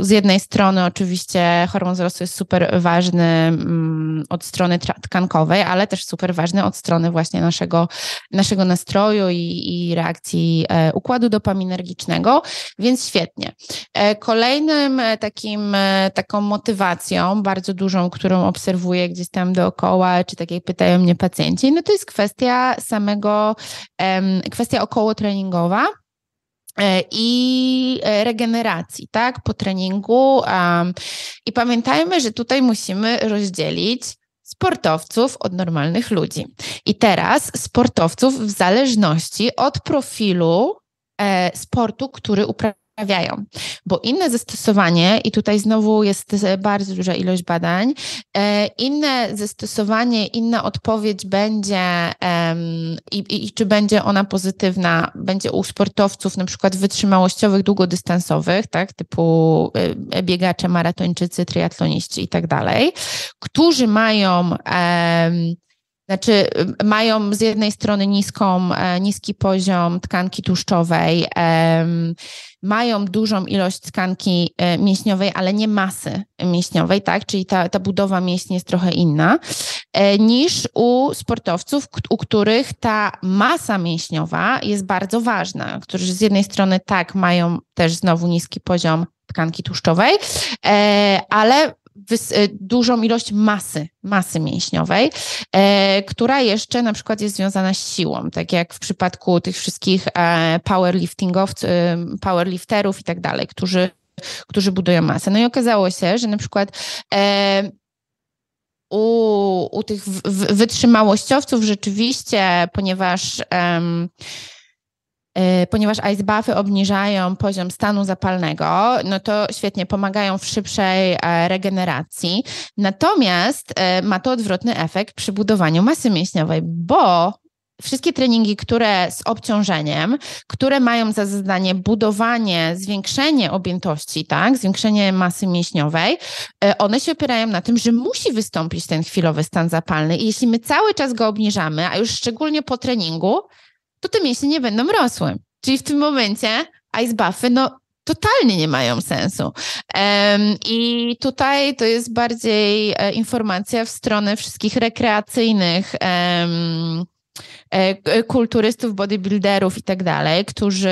z jednej strony oczywiście hormon wzrostu jest super ważny mm, od strony tkankowej, ale też super ważny od strony właśnie naszego, naszego nastroju i, i reakcji układu dopaminowy energicznego, więc świetnie. E, kolejnym e, takim, e, taką motywacją bardzo dużą, którą obserwuję gdzieś tam dookoła, czy tak jak pytają mnie pacjenci, no to jest kwestia samego, kwestia około treningowa i regeneracji, tak, po treningu. I pamiętajmy, że tutaj musimy rozdzielić sportowców od normalnych ludzi. I teraz sportowców w zależności od profilu sportu, który uprawiają. Bo inne zastosowanie, i tutaj znowu jest bardzo duża ilość badań, e, inne zastosowanie, inna odpowiedź będzie i, i, czy będzie ona pozytywna, będzie u sportowców na przykład wytrzymałościowych, długodystansowych, tak, typu e, biegacze, maratończycy, triatloniści i tak dalej, którzy mają znaczy, mają z jednej strony niską, e, niski poziom tkanki tłuszczowej, mają dużą ilość tkanki e, mięśniowej, ale nie masy mięśniowej, tak? Czyli ta, ta budowa mięśni jest trochę inna e, niż u sportowców, u których ta masa mięśniowa jest bardzo ważna, którzy z jednej strony tak mają też znowu niski poziom tkanki tłuszczowej, ale dużą ilość masy, masy mięśniowej, e, która jeszcze na przykład jest związana z siłą, tak jak w przypadku tych wszystkich e, powerliftingowców, powerlifterów i tak dalej, którzy, którzy budują masę. No i okazało się, że na przykład u, u tych wytrzymałościowców rzeczywiście, ponieważ ponieważ ice buffy obniżają poziom stanu zapalnego, no to świetnie pomagają w szybszej e, regeneracji. Natomiast e, ma to odwrotny efekt przy budowaniu masy mięśniowej, bo wszystkie treningi, które z obciążeniem, które mają za zadanie budowanie, zwiększenie objętości, tak, zwiększenie masy mięśniowej, e, one się opierają na tym, że musi wystąpić ten chwilowy stan zapalny i jeśli my cały czas go obniżamy, a już szczególnie po treningu, to te mięśnie nie będą rosły. Czyli w tym momencie ice buffy, no totalnie nie mają sensu. Um, I tutaj to jest bardziej e, informacja w stronę wszystkich rekreacyjnych um, kulturystów, bodybuilderów i tak dalej, którzy,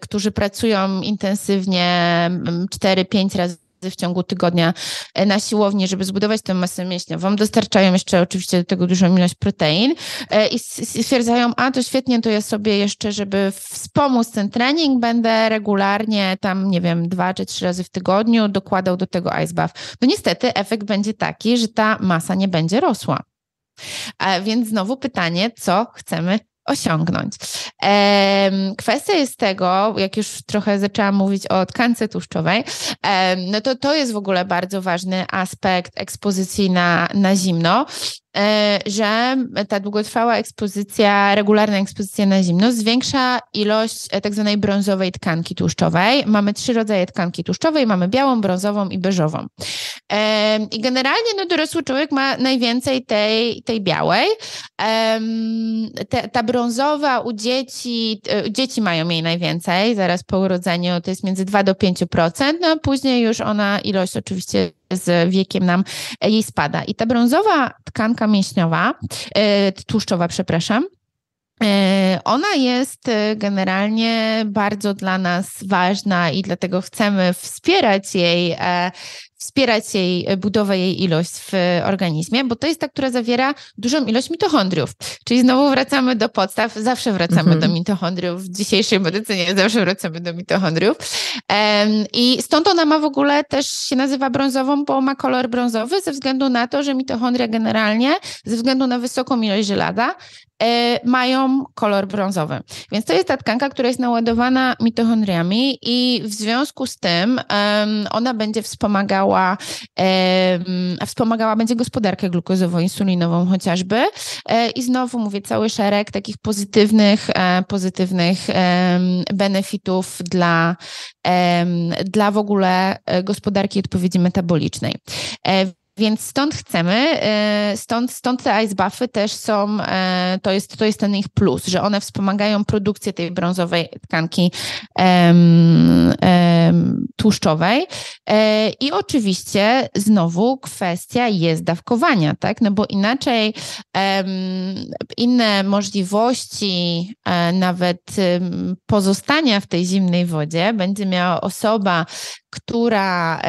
którzy pracują intensywnie 4-5 razy w ciągu tygodnia e, na siłowni, żeby zbudować tę masę mięśniową. Dostarczają jeszcze oczywiście do tego dużą ilość protein e, i stwierdzają, a to świetnie, to ja sobie jeszcze, żeby wspomóc ten trening, będę regularnie tam, nie wiem, dwa czy trzy razy w tygodniu dokładał do tego ice bath. No niestety efekt będzie taki, że ta masa nie będzie rosła. A więc znowu pytanie, co chcemy osiągnąć. Kwestia jest tego, jak już trochę zaczęłam mówić o tkance tłuszczowej, no to to jest w ogóle bardzo ważny aspekt ekspozycji na, na zimno. E, że ta długotrwała ekspozycja, regularna ekspozycja na zimno zwiększa ilość e, tak zwanej brązowej tkanki tłuszczowej. Mamy trzy rodzaje tkanki tłuszczowej, mamy białą, brązową i beżową. E, I generalnie no, dorosły człowiek ma najwięcej tej, tej białej. ta brązowa u dzieci, dzieci mają jej najwięcej, zaraz po urodzeniu to jest między 2 do 5%, no później już ona ilość oczywiście z wiekiem nam jej spada. I ta brązowa tkanka mięśniowa, e, tłuszczowa, przepraszam, e, ona jest e, generalnie bardzo dla nas ważna i dlatego chcemy wspierać jej wspierać jej e, budowę jej ilość w organizmie, bo to jest ta, która zawiera dużą ilość mitochondriów. Czyli znowu wracamy do podstaw, zawsze wracamy mm -hmm. do mitochondriów. W dzisiejszej medycynie zawsze wracamy do mitochondriów. I stąd ona ma w ogóle też się nazywa brązową, bo ma kolor brązowy ze względu na to, że mitochondria generalnie, ze względu na wysoką ilość żelaza, E, mają kolor brązowy. Więc to jest ta tkanka, która jest naładowana mitochondriami i w związku z tym ona będzie wspomagała, wspomagała będzie gospodarkę glukozowo-insulinową chociażby e, i znowu mówię cały szereg takich pozytywnych, e, pozytywnych benefitów dla, dla w ogóle gospodarki odpowiedzi metabolicznej. Więc stąd chcemy, e, stąd, stąd te ice buffy też są, e, to jest, to jest ten ich plus, że one wspomagają produkcję tej brązowej tkanki um, um, tłuszczowej. E, I oczywiście znowu kwestia jest dawkowania, tak? No bo inaczej um, inne możliwości nawet pozostania w tej zimnej wodzie będzie miała osoba, która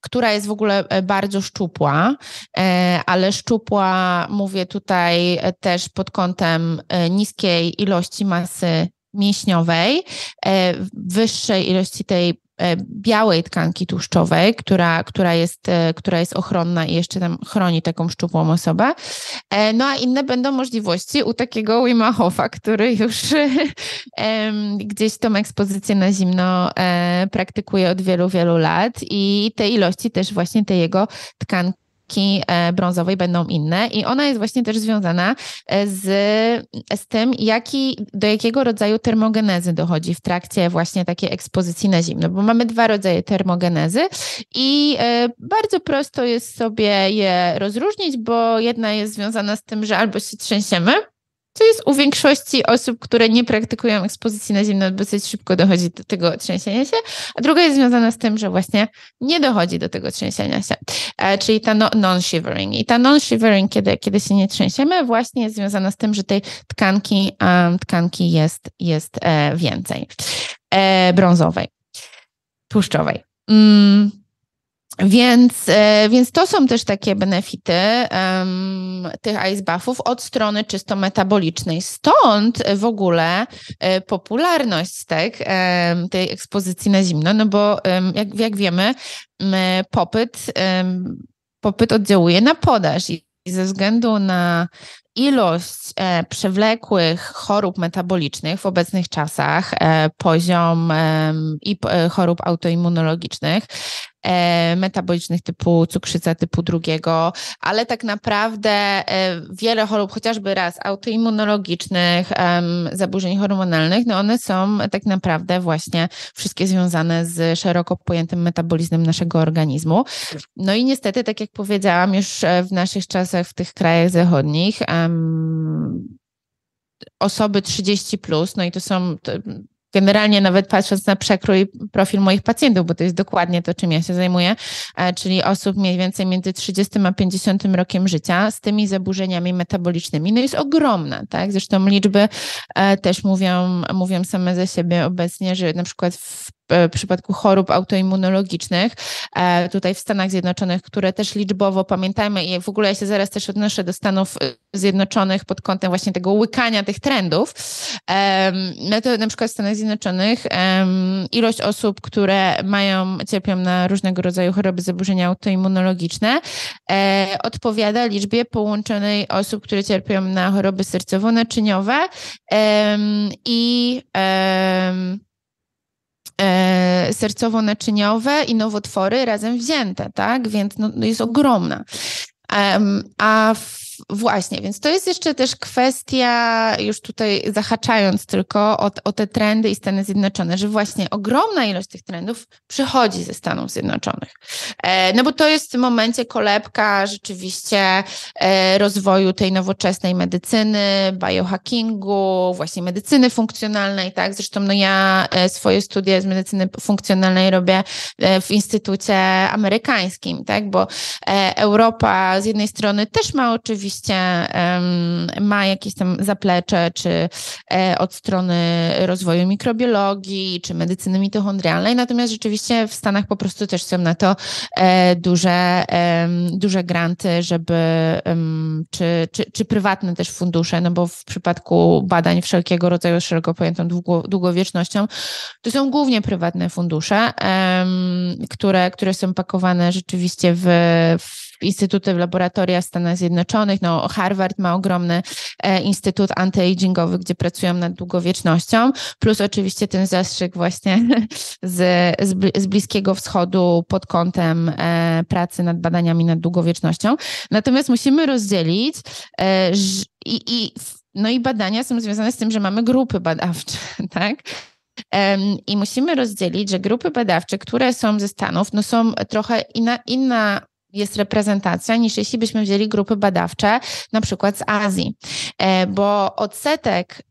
która jest w ogóle e, bardzo szczupła, e, ale szczupła mówię tutaj e, też pod kątem niskiej ilości masy mięśniowej, wyższej ilości tej białej tkanki tłuszczowej, która, która, jest, e, która jest ochronna i jeszcze tam chroni taką szczupłą osobę. E, no a inne będą możliwości u takiego Wima który już gdzieś tą ekspozycję na zimno praktykuje od wielu, wielu lat i te ilości też właśnie tej jego tkanki tkanki e, brązowej będą inne. I ona jest właśnie też związana e, z, z tym, jaki, do jakiego rodzaju termogenezy dochodzi w trakcie właśnie takiej ekspozycji na zimno, bo mamy dwa rodzaje termogenezy i e, bardzo prosto jest sobie je rozróżnić, bo jedna jest związana z tym, że albo się trzęsiemy, co jest u większości osób, które nie praktykują ekspozycji na zimno, dosyć szybko dochodzi do tego trzęsienia się, a druga jest związana z tym, że właśnie nie dochodzi do tego trzęsienia się, e, czyli ta no, non-shivering. I ta non-shivering, kiedy, kiedy się nie trzęsiemy, właśnie jest związana z tym, że tej tkanki, um, tkanki jest, jest e, więcej, e, brązowej, tłuszczowej. Mm. Więc, e, więc to są też takie benefity um, tych ice buffów od strony czysto metabolicznej. Stąd w ogóle e, popularność tak, tej ekspozycji na zimno, no bo jak, jak wiemy, popyt, popyt oddziałuje na podaż i ze względu na ilość e, przewlekłych chorób metabolicznych w obecnych czasach, poziom i chorób autoimmunologicznych, metabolicznych typu cukrzyca typu drugiego, ale tak naprawdę e, wiele chorób, chociażby raz autoimmunologicznych, zaburzeń hormonalnych, no one są tak naprawdę właśnie wszystkie związane z szeroko pojętym metabolizmem naszego organizmu. No i niestety, tak jak powiedziałam, już e, w naszych czasach w tych krajach zachodnich osoby 30 plus, no i to są generalnie nawet patrząc na przekrój profil moich pacjentów, bo to jest dokładnie to, czym ja się zajmuję, e, czyli osób mniej więcej między 30 a 50 rokiem życia z tymi zaburzeniami metabolicznymi, no jest ogromna, tak? Zresztą liczby e, też mówią, mówią same ze siebie obecnie, że na przykład w w przypadku chorób autoimmunologicznych, tutaj w Stanach Zjednoczonych, które też liczbowo pamiętajmy i w ogóle ja się zaraz też odnoszę do Stanów Zjednoczonych pod kątem właśnie tego łykania tych trendów, no to na przykład w Stanach Zjednoczonych ilość osób, które mają, cierpią na różnego rodzaju choroby, zaburzenia autoimmunologiczne, e, odpowiada liczbie połączonej osób, które cierpią na choroby sercowo-naczyniowe i e, sercowo-naczyniowe i nowotwory razem wzięte, tak? Więc no, jest ogromna. A w właśnie, więc to jest jeszcze też kwestia, już tutaj zahaczając tylko o, o te trendy i Stany Zjednoczone, że właśnie ogromna ilość tych trendów przychodzi ze Stanów Zjednoczonych. E, no bo to jest w tym momencie kolebka rzeczywiście e, rozwoju tej nowoczesnej medycyny, biohackingu, właśnie medycyny funkcjonalnej, tak? Zresztą no ja e, swoje studia z medycyny funkcjonalnej robię w Instytucie Amerykańskim, tak? Bo Europa z jednej strony też ma oczywiście oczywiście ma jakieś tam zaplecze, czy e, od strony rozwoju mikrobiologii, czy medycyny mitochondrialnej, natomiast rzeczywiście w Stanach po prostu też są na to e, duże, duże granty, żeby, czy, czy, czy prywatne też fundusze, no bo w przypadku badań wszelkiego rodzaju szeroko pojętą długo, długowiecznością, to są głównie prywatne fundusze, które, które są pakowane rzeczywiście w, w instytuty w laboratoria w Stanach Zjednoczonych. No, Harvard ma ogromny e, instytut antyagingowy, gdzie pracują nad długowiecznością, plus oczywiście ten zastrzyk właśnie z, z, Bliskiego Wschodu pod kątem e, pracy nad badaniami nad długowiecznością. Natomiast musimy rozdzielić e, i, i no i badania są związane z tym, że mamy grupy badawcze, tak? I musimy rozdzielić, że grupy badawcze, które są ze Stanów, no są trochę inna, inna jest reprezentacja, niż jeśli byśmy wzięli grupy badawcze, na przykład z Azji, e, bo odsetek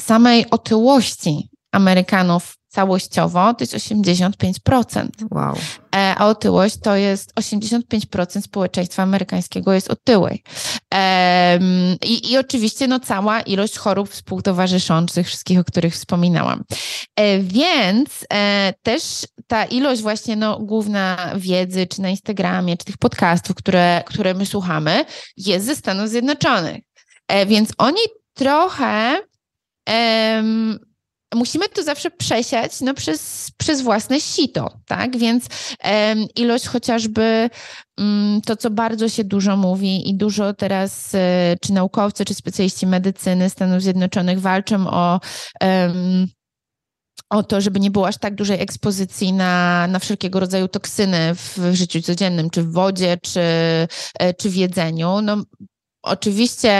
samej otyłości Amerykanów całościowo to jest 85%. Wow. E, a otyłość to jest 85% społeczeństwa amerykańskiego jest otyłej. I, I oczywiście no, cała ilość chorób współtowarzyszących, wszystkich, o których wspominałam. E, więc e, też ta ilość właśnie no, główna wiedzy, czy na Instagramie, czy tych podcastów, które, które my słuchamy, jest ze Stanów Zjednoczonych. Więc oni trochę musimy to zawsze przesiać no, przez, przez własne sito, tak? Więc um, ilość chociażby um, to, co bardzo się dużo mówi i dużo teraz e, czy naukowcy, czy specjaliści medycyny Stanów Zjednoczonych walczą o um, o to, żeby nie było aż tak dużej ekspozycji na, na wszelkiego rodzaju toksyny w, życiu codziennym, czy w wodzie, czy, e, czy w jedzeniu. No, Oczywiście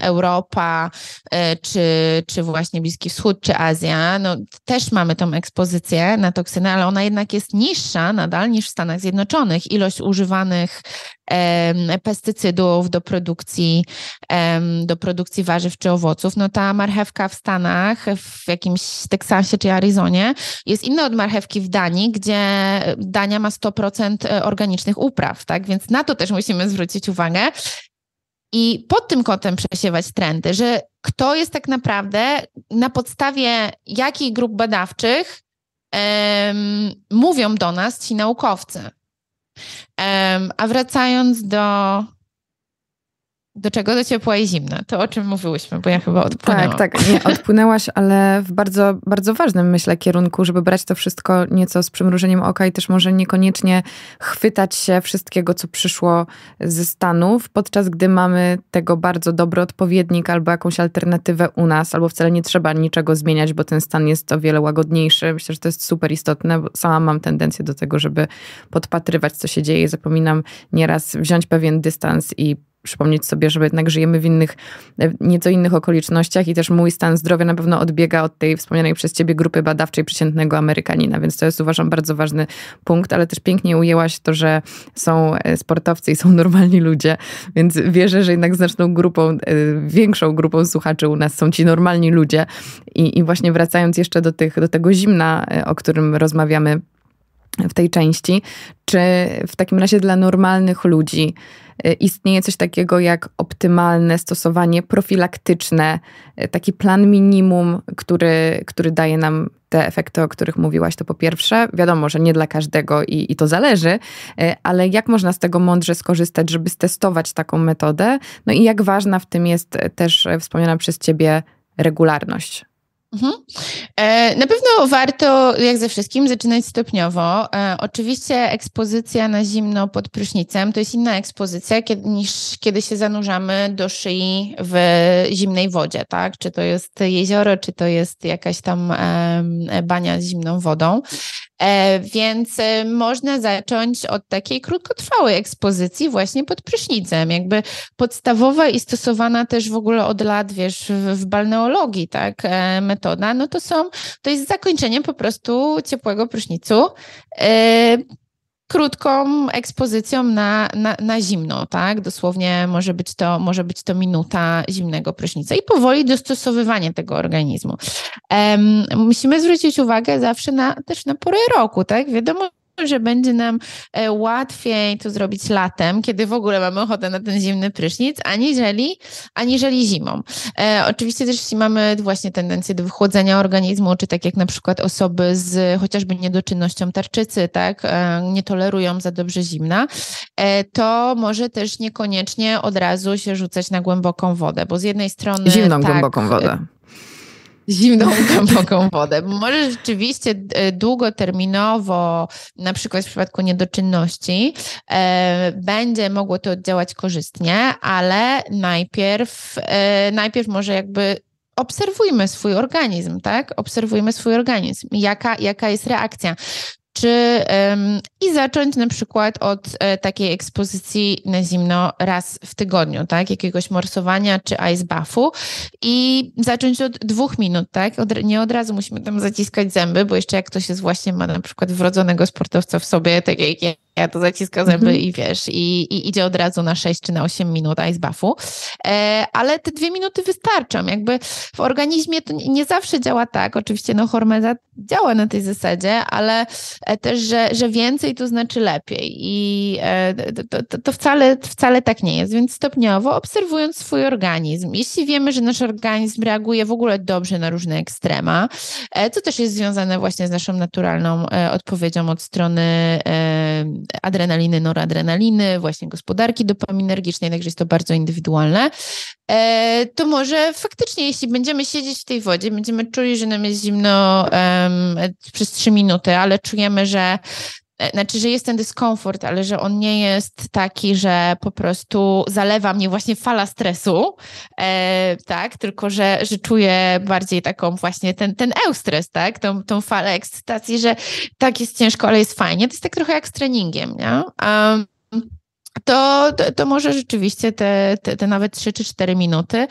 Europa, e, czy, czy właśnie Bliski Wschód, czy Azja, no też mamy tą ekspozycję na toksyny, ale ona jednak jest niższa nadal niż w Stanach Zjednoczonych. Ilość używanych pestycydów do produkcji, do produkcji warzyw czy owoców, no ta marchewka w Stanach, w jakimś Teksasie czy Arizonie jest inna od marchewki w Danii, gdzie Dania ma 100% e, organicznych upraw, tak? Więc na to też musimy zwrócić uwagę i pod tym kątem przesiewać trendy, że kto jest tak naprawdę, na podstawie jakich grup badawczych um, mówią do nas ci naukowcy. Um, a wracając do do czego? Do ciepła i zimna. To o czym mówiłyśmy, bo ja chyba odpłynęłam. Tak, tak. Nie, odpłynęłaś, ale w bardzo, bardzo ważnym, myślę, kierunku, żeby brać to wszystko nieco z przymrużeniem oka i też może niekoniecznie chwytać się wszystkiego, co przyszło ze Stanów, podczas gdy mamy tego bardzo dobry odpowiednik albo jakąś alternatywę u nas, albo wcale nie trzeba niczego zmieniać, bo ten stan jest o wiele łagodniejszy. Myślę, że to jest super istotne, bo sama mam tendencję do tego, żeby podpatrywać, co się dzieje. Zapominam nieraz wziąć pewien dystans i przypomnieć sobie, że jednak żyjemy w innych, nieco innych okolicznościach i też mój stan zdrowia na pewno odbiega od tej wspomnianej przez ciebie grupy badawczej przeciętnego Amerykanina, więc to jest uważam bardzo ważny punkt, ale też pięknie ujęłaś to, że są e, sportowcy i są normalni ludzie, więc wierzę, że jednak znaczną grupą, e, większą grupą słuchaczy u nas są ci normalni ludzie. I, i właśnie wracając jeszcze do, tych, do tego zimna, e, o którym rozmawiamy w tej części. Czy w takim razie dla normalnych ludzi y, istnieje coś takiego jak optymalne stosowanie profilaktyczne, y, taki plan minimum, który, który daje nam te efekty, o których mówiłaś, to po pierwsze, wiadomo, że nie dla każdego i, i to zależy, y, ale jak można z tego mądrze skorzystać, żeby stestować taką metodę? No i jak ważna w tym jest też wspomniana przez Ciebie regularność? Mhm. E, na pewno warto, jak ze wszystkim, zaczynać stopniowo. E, oczywiście ekspozycja na zimno pod prysznicem to jest inna ekspozycja niż kiedy się zanurzamy do szyi w zimnej wodzie, tak? Czy to jest jezioro, czy to jest jakaś tam bania z zimną wodą. E, więc można zacząć od takiej krótkotrwałej ekspozycji właśnie pod prysznicem, jakby podstawowa i stosowana też w ogóle od lat, wiesz, w, balneologii, tak, metoda, no to są, to jest zakończenie po prostu ciepłego prysznicu krótką ekspozycją na, na, na zimno, tak? Dosłownie może być, to, może być to minuta zimnego prysznica i powoli dostosowywanie tego organizmu. Musimy zwrócić uwagę zawsze na, też na porę roku, tak? Wiadomo, że będzie nam e, łatwiej to zrobić latem, kiedy w ogóle mamy ochotę na ten zimny prysznic, aniżeli, aniżeli zimą. E, oczywiście też jeśli mamy właśnie tendencję do wychłodzenia organizmu, czy tak jak na przykład osoby z chociażby niedoczynnością tarczycy, tak, e, nie tolerują za dobrze zimna, e, to może też niekoniecznie od razu się rzucać na głęboką wodę, bo z jednej strony... Zimną tak, głęboką wodę zimną, głęboką wodę. Może rzeczywiście e, długoterminowo, na przykład w przypadku niedoczynności, e, będzie mogło to działać korzystnie, ale najpierw, e, najpierw może jakby obserwujmy swój organizm, tak? Obserwujmy swój organizm. Jaka, jaka jest reakcja? Czy um, i zacząć na przykład od e, takiej ekspozycji na zimno raz w tygodniu, tak? Jakiegoś morsowania czy ice buffu i zacząć od dwóch minut, tak? Od, nie od razu musimy tam zaciskać zęby, bo jeszcze jak ktoś jest właśnie ma na przykład wrodzonego sportowca w sobie, tak jak ja, ja to zaciska zęby mm -hmm. i wiesz, i, i, idzie od razu na 6 czy na 8 minut ice buffu, e, ale te dwie minuty wystarczą, jakby w organizmie to nie, nie zawsze działa tak, oczywiście no hormeza działa na tej zasadzie, ale e, też, że, że więcej to znaczy lepiej. I e, to, to, to, wcale, wcale tak nie jest, więc stopniowo obserwując swój organizm, jeśli wiemy, że nasz organizm reaguje w ogóle dobrze na różne ekstrema, e, co też jest związane właśnie z naszą naturalną odpowiedzią od strony adrenaliny, noradrenaliny, właśnie gospodarki dopaminergicznej, także jest to bardzo indywidualne, to może faktycznie, jeśli będziemy siedzieć w tej wodzie, będziemy czuli, że nam jest zimno um, przez trzy minuty, ale czujemy, że e, znaczy, że jest ten dyskomfort, ale że on nie jest taki, że po prostu zalewa mnie właśnie fala stresu, e, tak, tylko że, że czuję bardziej taką właśnie ten, ten eustres, tak, tą, tą falę ekscytacji, że tak jest ciężko, ale jest fajnie. To jest tak trochę jak z treningiem, nie? Um, to, to, to, może rzeczywiście te, te, te, nawet 3 czy 4 minuty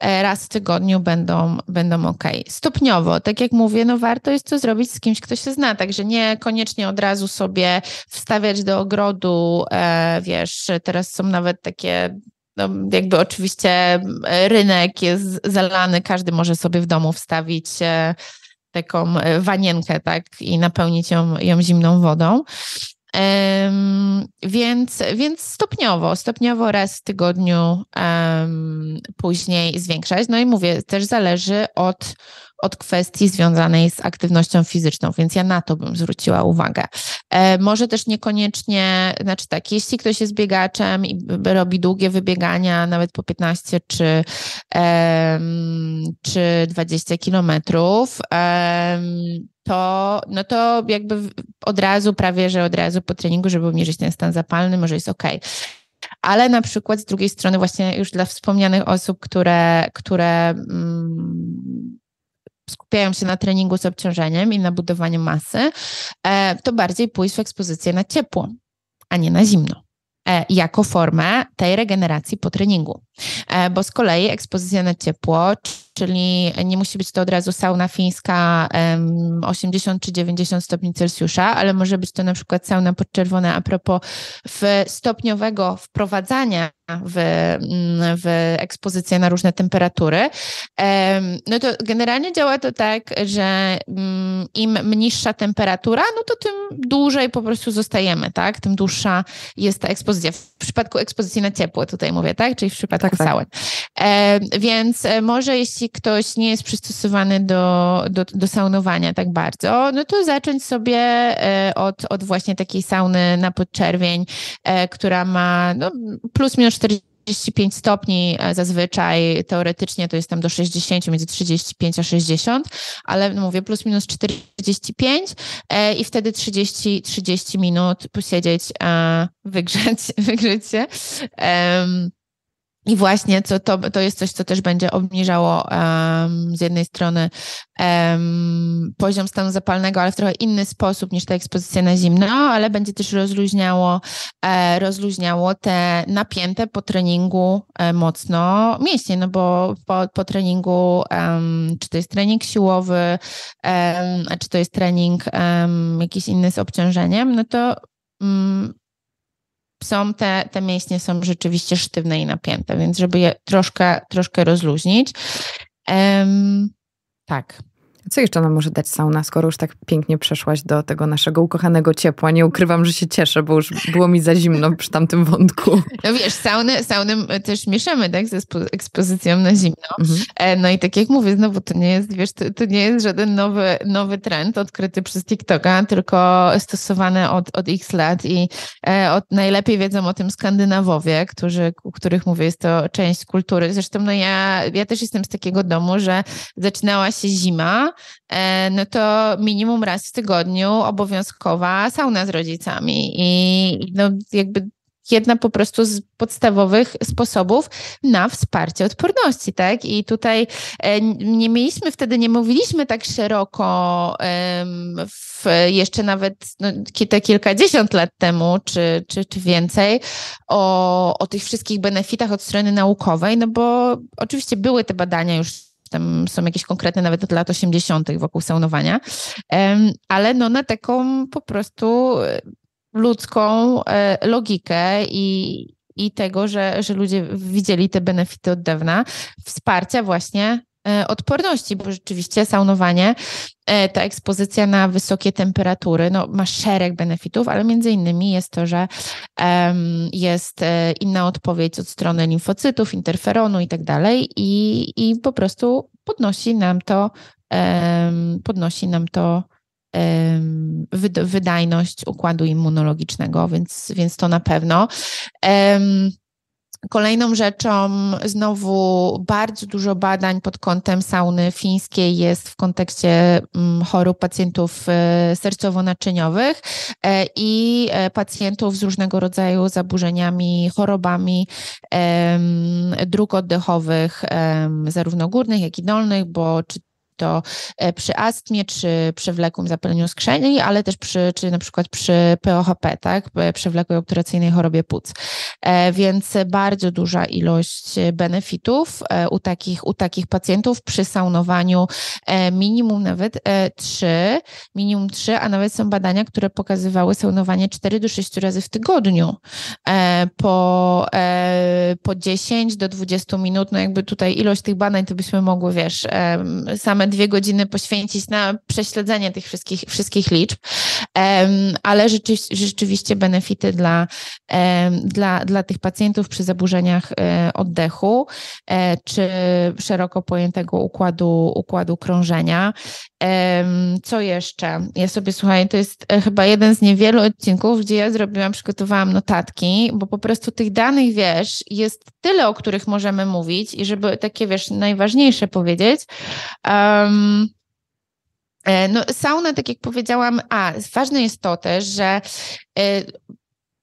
e, raz w tygodniu będą, będą ok. Stopniowo, tak jak mówię, no warto jest to zrobić z kimś, kto się zna, także nie koniecznie od razu sobie wstawiać do ogrodu, e, wiesz, teraz są nawet takie no, jakby oczywiście rynek jest zalany, każdy może sobie w domu wstawić e, taką wanienkę, tak, i napełnić ją, ją zimną wodą. Um, więc, więc stopniowo, stopniowo raz w tygodniu um, później zwiększać. No i mówię, też zależy od, od kwestii związanej z aktywnością fizyczną, więc ja na to bym zwróciła uwagę. E, może też niekoniecznie, znaczy tak, jeśli ktoś jest biegaczem i robi długie wybiegania, nawet po 15 czy, czy 20 kilometrów, to, no to jakby od razu, prawie że od razu po treningu, żeby obniżyć ten stan zapalny, może jest ok. Ale na przykład z drugiej strony, właśnie już dla wspomnianych osób, które, które mm, skupiają się na treningu z obciążeniem i na budowaniu masy, e, to bardziej pójść w ekspozycję na ciepło, a nie na zimno e, jako formę tej regeneracji po treningu. E, bo z kolei ekspozycja na ciepło, czyli nie musi być to od razu sauna fińska 80 czy 90 stopni Celsjusza, ale może być to na przykład sauna podczerwona a propos w stopniowego wprowadzania w, mm, w ekspozycję na różne temperatury. No to generalnie działa to tak, że mm, im niższa temperatura, no to tym dłużej po prostu zostajemy, tak? Tym dłuższa jest ta ekspozycja. W przypadku ekspozycji na ciepło tutaj mówię, tak? Czyli w przypadku tak, tak. Więc e, może jeśli ktoś nie jest przystosowany do, do, do saunowania tak bardzo, no to zacząć sobie e, od, od właśnie takiej sauny na podczerwień, e, która ma no, plus minus 45 stopni zazwyczaj, teoretycznie to jest tam do 60, między 35 a 60, ale mówię plus minus 45 i wtedy 30, 30 minut posiedzieć, wygrzeć, wygrzeć się. I właśnie to, to, to jest coś, co też będzie obniżało um, z jednej strony um, poziom stanu zapalnego, ale w trochę inny sposób niż ta ekspozycja na zimno, ale będzie też rozluźniało, e, rozluźniało te napięte po treningu e, mocno mięśnie, no bo po, po treningu, um, czy to jest trening siłowy, czy to jest trening jakiś inny z obciążeniem, no to są te, te mięśnie są rzeczywiście sztywne i napięte, więc żeby je troszkę, troszkę rozluźnić. Um, tak. Co jeszcze nam może dać sauna, skoro już tak pięknie przeszłaś do tego naszego ukochanego ciepła? Nie ukrywam, że się cieszę, bo już było mi za zimno przy tamtym wątku. No wiesz, sauny, sauny też mieszamy tak, ze ekspozycją na zimno. Mhm. E, no i tak jak mówię, znowu to nie jest, wiesz, to, to, nie jest żaden nowy, nowy trend odkryty przez TikToka, tylko stosowany od, od x lat i e, od, najlepiej wiedzą o tym Skandynawowie, którzy, u których mówię, jest to część kultury. Zresztą no ja, ja też jestem z takiego domu, że zaczynała się zima, no to minimum raz w tygodniu obowiązkowa sauna z rodzicami i no jakby jedna po prostu z podstawowych sposobów na wsparcie odporności, tak? I tutaj e, nie mieliśmy wtedy, nie mówiliśmy tak szeroko w, jeszcze nawet no, te kilkadziesiąt lat temu, czy, czy, czy więcej, o, o tych wszystkich benefitach od strony naukowej, no bo oczywiście były te badania już tam są jakieś konkretne nawet od lat 80. wokół saunowania, ale no na taką po prostu e, ludzką e, logikę i, i tego, że, że ludzie widzieli te benefity od dawna, wsparcia właśnie odporności, bo rzeczywiście saunowanie, ta ekspozycja na wysokie temperatury no, ma szereg benefitów, ale między innymi jest to, że jest inna odpowiedź od strony limfocytów, interferonu i tak dalej i, i po prostu podnosi nam to, podnosi nam to wydajność układu immunologicznego, więc, więc to na pewno. Kolejną rzeczą, znowu bardzo dużo badań pod kątem sauny fińskiej jest w kontekście mm, chorób pacjentów e, sercowo-naczyniowych e, i e, pacjentów z różnego rodzaju zaburzeniami, chorobami dróg oddechowych, zarówno górnych, jak i dolnych, bo czy to e, przy astmie, czy przewlekłym zapaleniu skrzeni, ale też przy, czy na przykład przy POHP, tak, przewlekłej obturacyjnej chorobie płuc. E, więc bardzo duża ilość benefitów e, u takich, u takich pacjentów przy saunowaniu minimum nawet 3, minimum 3, a nawet są badania, które pokazywały saunowanie 4 do 6 razy w tygodniu po, po 10 do 20 minut, no jakby tutaj ilość tych badań to byśmy mogły, wiesz, same dwie godziny poświęcić na prześledzenie tych wszystkich, wszystkich liczb, ale rzeczywiście, rzeczywiście benefity dla, dla, dla tych pacjentów przy zaburzeniach e, oddechu e, czy szeroko pojętego układu, układu krążenia. Co jeszcze? Ja sobie słuchaj, to jest e, chyba jeden z niewielu odcinków, gdzie ja zrobiłam, przygotowałam notatki, bo po prostu tych danych, wiesz, jest tyle, o których możemy mówić i żeby takie, wiesz, najważniejsze powiedzieć. Um, no, sauna, tak jak powiedziałam, a ważne jest to też, że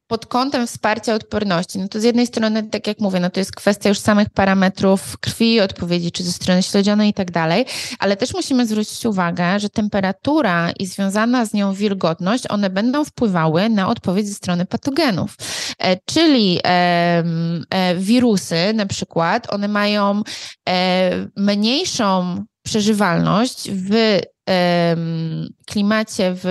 pod kątem wsparcia odporności, no to z jednej strony, tak jak mówię, no to jest kwestia już samych parametrów krwi, odpowiedzi, czy ze strony śledzionej i tak dalej, ale też musimy zwrócić uwagę, że temperatura i związana z nią wilgotność, one będą wpływały na odpowiedź ze strony patogenów. E, czyli e, wirusy na przykład, one mają e, mniejszą przeżywalność w klimacie w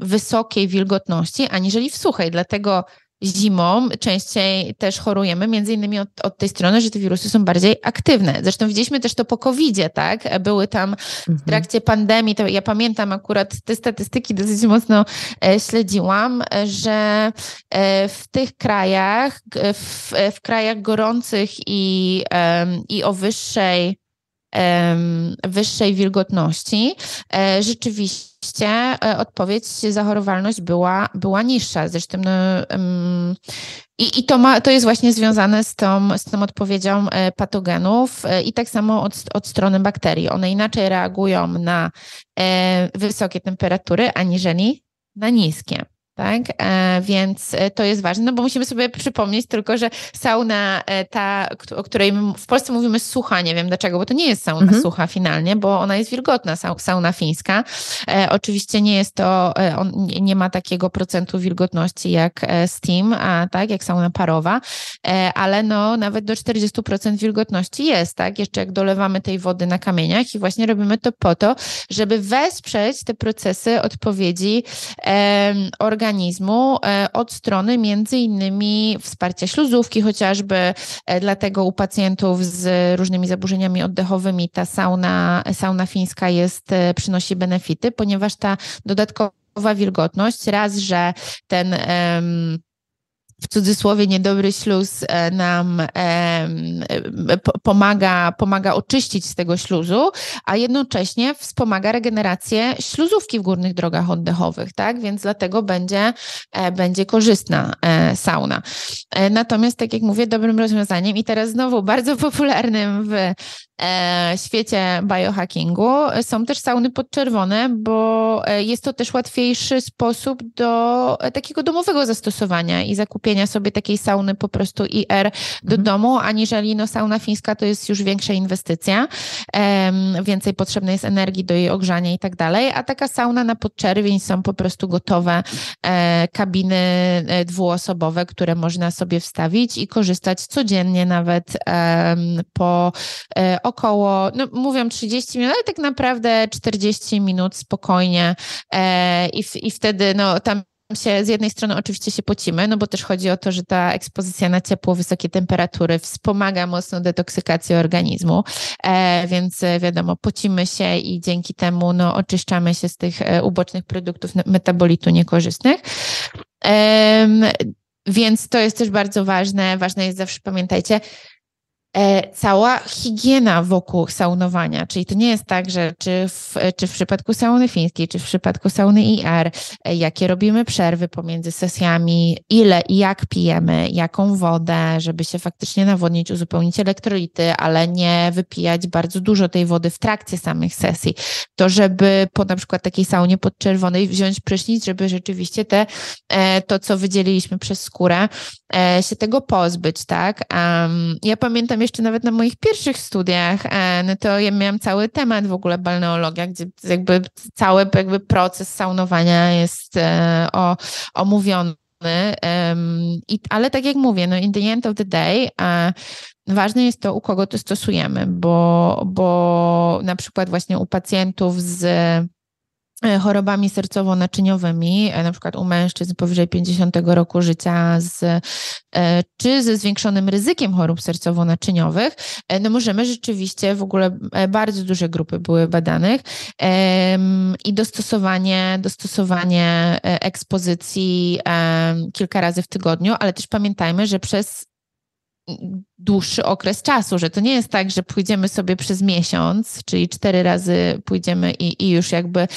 wysokiej wilgotności, aniżeli w suchej. Dlatego zimą częściej też chorujemy, między innymi od, od, tej strony, że te wirusy są bardziej aktywne. Zresztą widzieliśmy też to po COVID-zie, tak? Były tam w mhm. trakcie pandemii, to ja pamiętam akurat te statystyki dosyć mocno e, śledziłam, że e, w tych krajach, w, w krajach gorących i, i o wyższej wyższej wilgotności, e, rzeczywiście e, odpowiedź, zachorowalność była, była niższa. Zresztą no, i, i to, ma, to jest właśnie związane z tą, z tą odpowiedzią e, patogenów i tak samo od, od strony bakterii. One inaczej reagują na wysokie temperatury aniżeli na niskie tak? E, więc e, to jest ważne, no bo musimy sobie przypomnieć tylko, że sauna e, ta, o której w Polsce mówimy sucha, nie wiem dlaczego, bo to nie jest sauna mhm. sucha finalnie, bo ona jest wilgotna, sauna fińska. oczywiście nie jest to, on nie ma takiego procentu wilgotności jak steam, a tak, jak sauna parowa, ale no nawet do 40% wilgotności jest, tak? Jeszcze jak dolewamy tej wody na kamieniach i właśnie robimy to po to, żeby wesprzeć te procesy odpowiedzi organizacji organizmu e, od strony między innymi wsparcia śluzówki chociażby, e, dlatego u pacjentów z różnymi zaburzeniami oddechowymi ta sauna, sauna fińska jest, e, przynosi benefity, ponieważ ta dodatkowa wilgotność, raz, że ten um, w cudzysłowie niedobry śluz e, nam pomaga, pomaga oczyścić z tego śluzu, a jednocześnie wspomaga regenerację śluzówki w górnych drogach oddechowych, tak? Więc dlatego będzie, e, będzie korzystna e, sauna. Natomiast, tak jak mówię, dobrym rozwiązaniem i teraz znowu bardzo popularnym w świecie biohackingu są też sauny podczerwone, bo jest to też łatwiejszy sposób do takiego domowego zastosowania i zakupienia kupienia sobie takiej sauny po prostu IR do mhm. domu, aniżeli no, sauna fińska to jest już większa inwestycja, um, więcej potrzebnej jest energii do jej ogrzania i tak dalej, a taka sauna na podczerwień są po prostu gotowe e, kabiny e, dwuosobowe, które można sobie wstawić i korzystać codziennie nawet e, po około, no mówią 30 minut, ale tak naprawdę 40 minut spokojnie e, i, i wtedy no tam się z jednej strony oczywiście się pocimy, no bo też chodzi o to, że ta ekspozycja na ciepło, wysokie temperatury wspomaga mocno detoksykację organizmu, e, więc e, wiadomo, pocimy się i dzięki temu no, oczyszczamy się z tych e, ubocznych produktów metabolitu niekorzystnych. E, więc to jest też bardzo ważne. Ważne jest zawsze, pamiętajcie, cała higiena wokół saunowania, czyli to nie jest tak, że czy w, czy w przypadku sauny fińskiej, czy w przypadku sauny IR, e, jakie robimy przerwy pomiędzy sesjami, ile i jak pijemy, jaką wodę, żeby się faktycznie nawodnić, uzupełnić elektrolity, ale nie wypijać bardzo dużo tej wody w trakcie samych sesji. To, żeby po na przykład takiej saunie podczerwonej wziąć prysznic, żeby rzeczywiście te, e, to, co wydzieliliśmy przez skórę, się tego pozbyć, tak? Ja pamiętam jeszcze nawet na moich pierwszych studiach, e, no to ja miałam cały temat w ogóle balneologia, gdzie jakby cały jakby proces saunowania jest e, o, omówiony. Ale tak jak mówię, no in the end of the day ważne jest to, u kogo to stosujemy, bo, bo na przykład właśnie u pacjentów z chorobami sercowo-naczyniowymi, e, na przykład u mężczyzn powyżej 50 roku życia, z, e, czy ze zwiększonym ryzykiem chorób sercowo-naczyniowych, no możemy rzeczywiście, w ogóle bardzo duże grupy były badanych i dostosowanie, dostosowanie ekspozycji kilka razy w tygodniu, ale też pamiętajmy, że przez dłuższy okres czasu, że to nie jest tak, że pójdziemy sobie przez miesiąc, czyli cztery razy pójdziemy i, i już jakby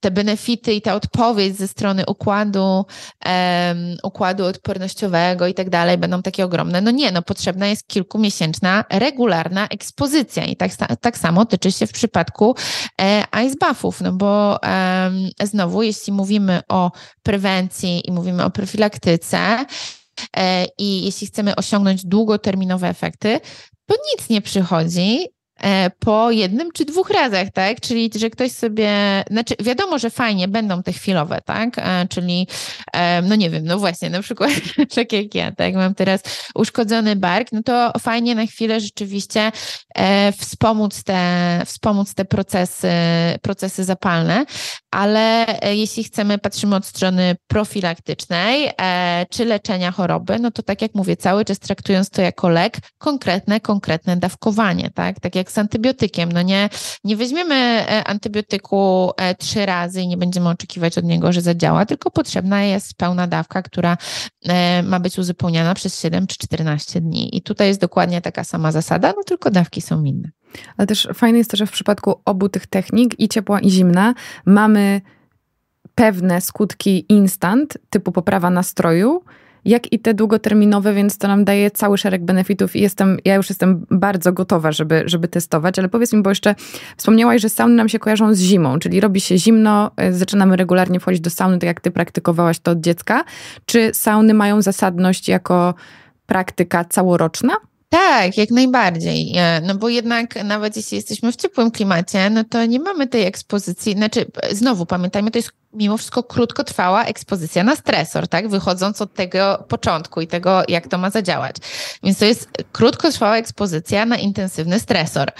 te benefity i ta odpowiedź ze strony układu, um, układu odpornościowego i tak dalej będą takie ogromne. No nie, no potrzebna jest kilkumiesięczna, regularna ekspozycja i tak, tak samo tyczy się w przypadku e, ice buffów, no bo znowu, jeśli mówimy o prewencji i mówimy o profilaktyce, I jeśli chcemy osiągnąć długoterminowe efekty, to nic nie przychodzi. E, po jednym czy dwóch razach, tak? Czyli, że ktoś sobie, znaczy wiadomo, że fajnie będą te chwilowe, tak? E, czyli, e, no nie wiem, no właśnie, na przykład tak jak ja, tak? Mam teraz uszkodzony bark, no to fajnie na chwilę rzeczywiście wspomóc te, wspomóc te procesy, procesy zapalne, ale jeśli chcemy, patrzymy od strony profilaktycznej czy leczenia choroby, no to tak jak mówię, cały czas traktując to jako lek, konkretne, konkretne dawkowanie, tak? Tak jak jak z antybiotykiem. No nie, nie weźmiemy e, antybiotyku e, trzy razy i nie będziemy oczekiwać od niego, że zadziała, tylko potrzebna jest pełna dawka, która e, ma być uzupełniana przez 7 czy 14 dni. I tutaj jest dokładnie taka sama zasada, no tylko dawki są inne. Ale też fajne jest to, że w przypadku obu tych technik, i ciepła, i zimna, mamy pewne skutki instant, typu poprawa nastroju, jak i te długoterminowe, więc to nam daje cały szereg benefitów i jestem, ja już jestem bardzo gotowa, żeby, żeby testować, ale powiedz mi, bo jeszcze wspomniałaś, że sauny nam się kojarzą z zimą, czyli robi się zimno, e, zaczynamy regularnie wchodzić do sauny, tak jak ty praktykowałaś to od dziecka. Czy sauny mają zasadność jako praktyka całoroczna? Tak, jak najbardziej. E, no bo jednak nawet jeśli jesteśmy w ciepłym klimacie, no to nie mamy tej ekspozycji. Znaczy, znowu pamiętajmy, to jest mimo wszystko krótkotrwała ekspozycja na stresor, tak? Wychodząc od tego początku i tego, jak to ma zadziałać. Więc to jest krótkotrwała ekspozycja na intensywny stresor.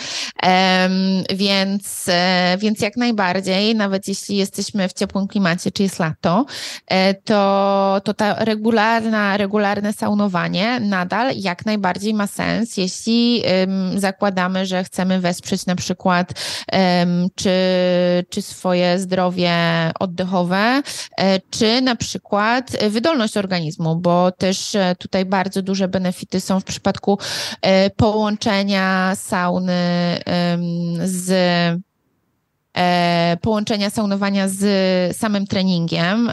Um, więc, e, więc jak najbardziej, nawet jeśli jesteśmy w ciepłym klimacie, czy jest lato, e, to, to ta regularna, regularne saunowanie nadal jak najbardziej ma sens, jeśli um, zakładamy, że chcemy wesprzeć na przykład um, czy, czy swoje zdrowie oddechowe, oddechowe, e, czy na przykład wydolność organizmu, bo też e, tutaj bardzo duże benefity są w przypadku e, połączenia sauny z E, połączenia saunowania z samym treningiem,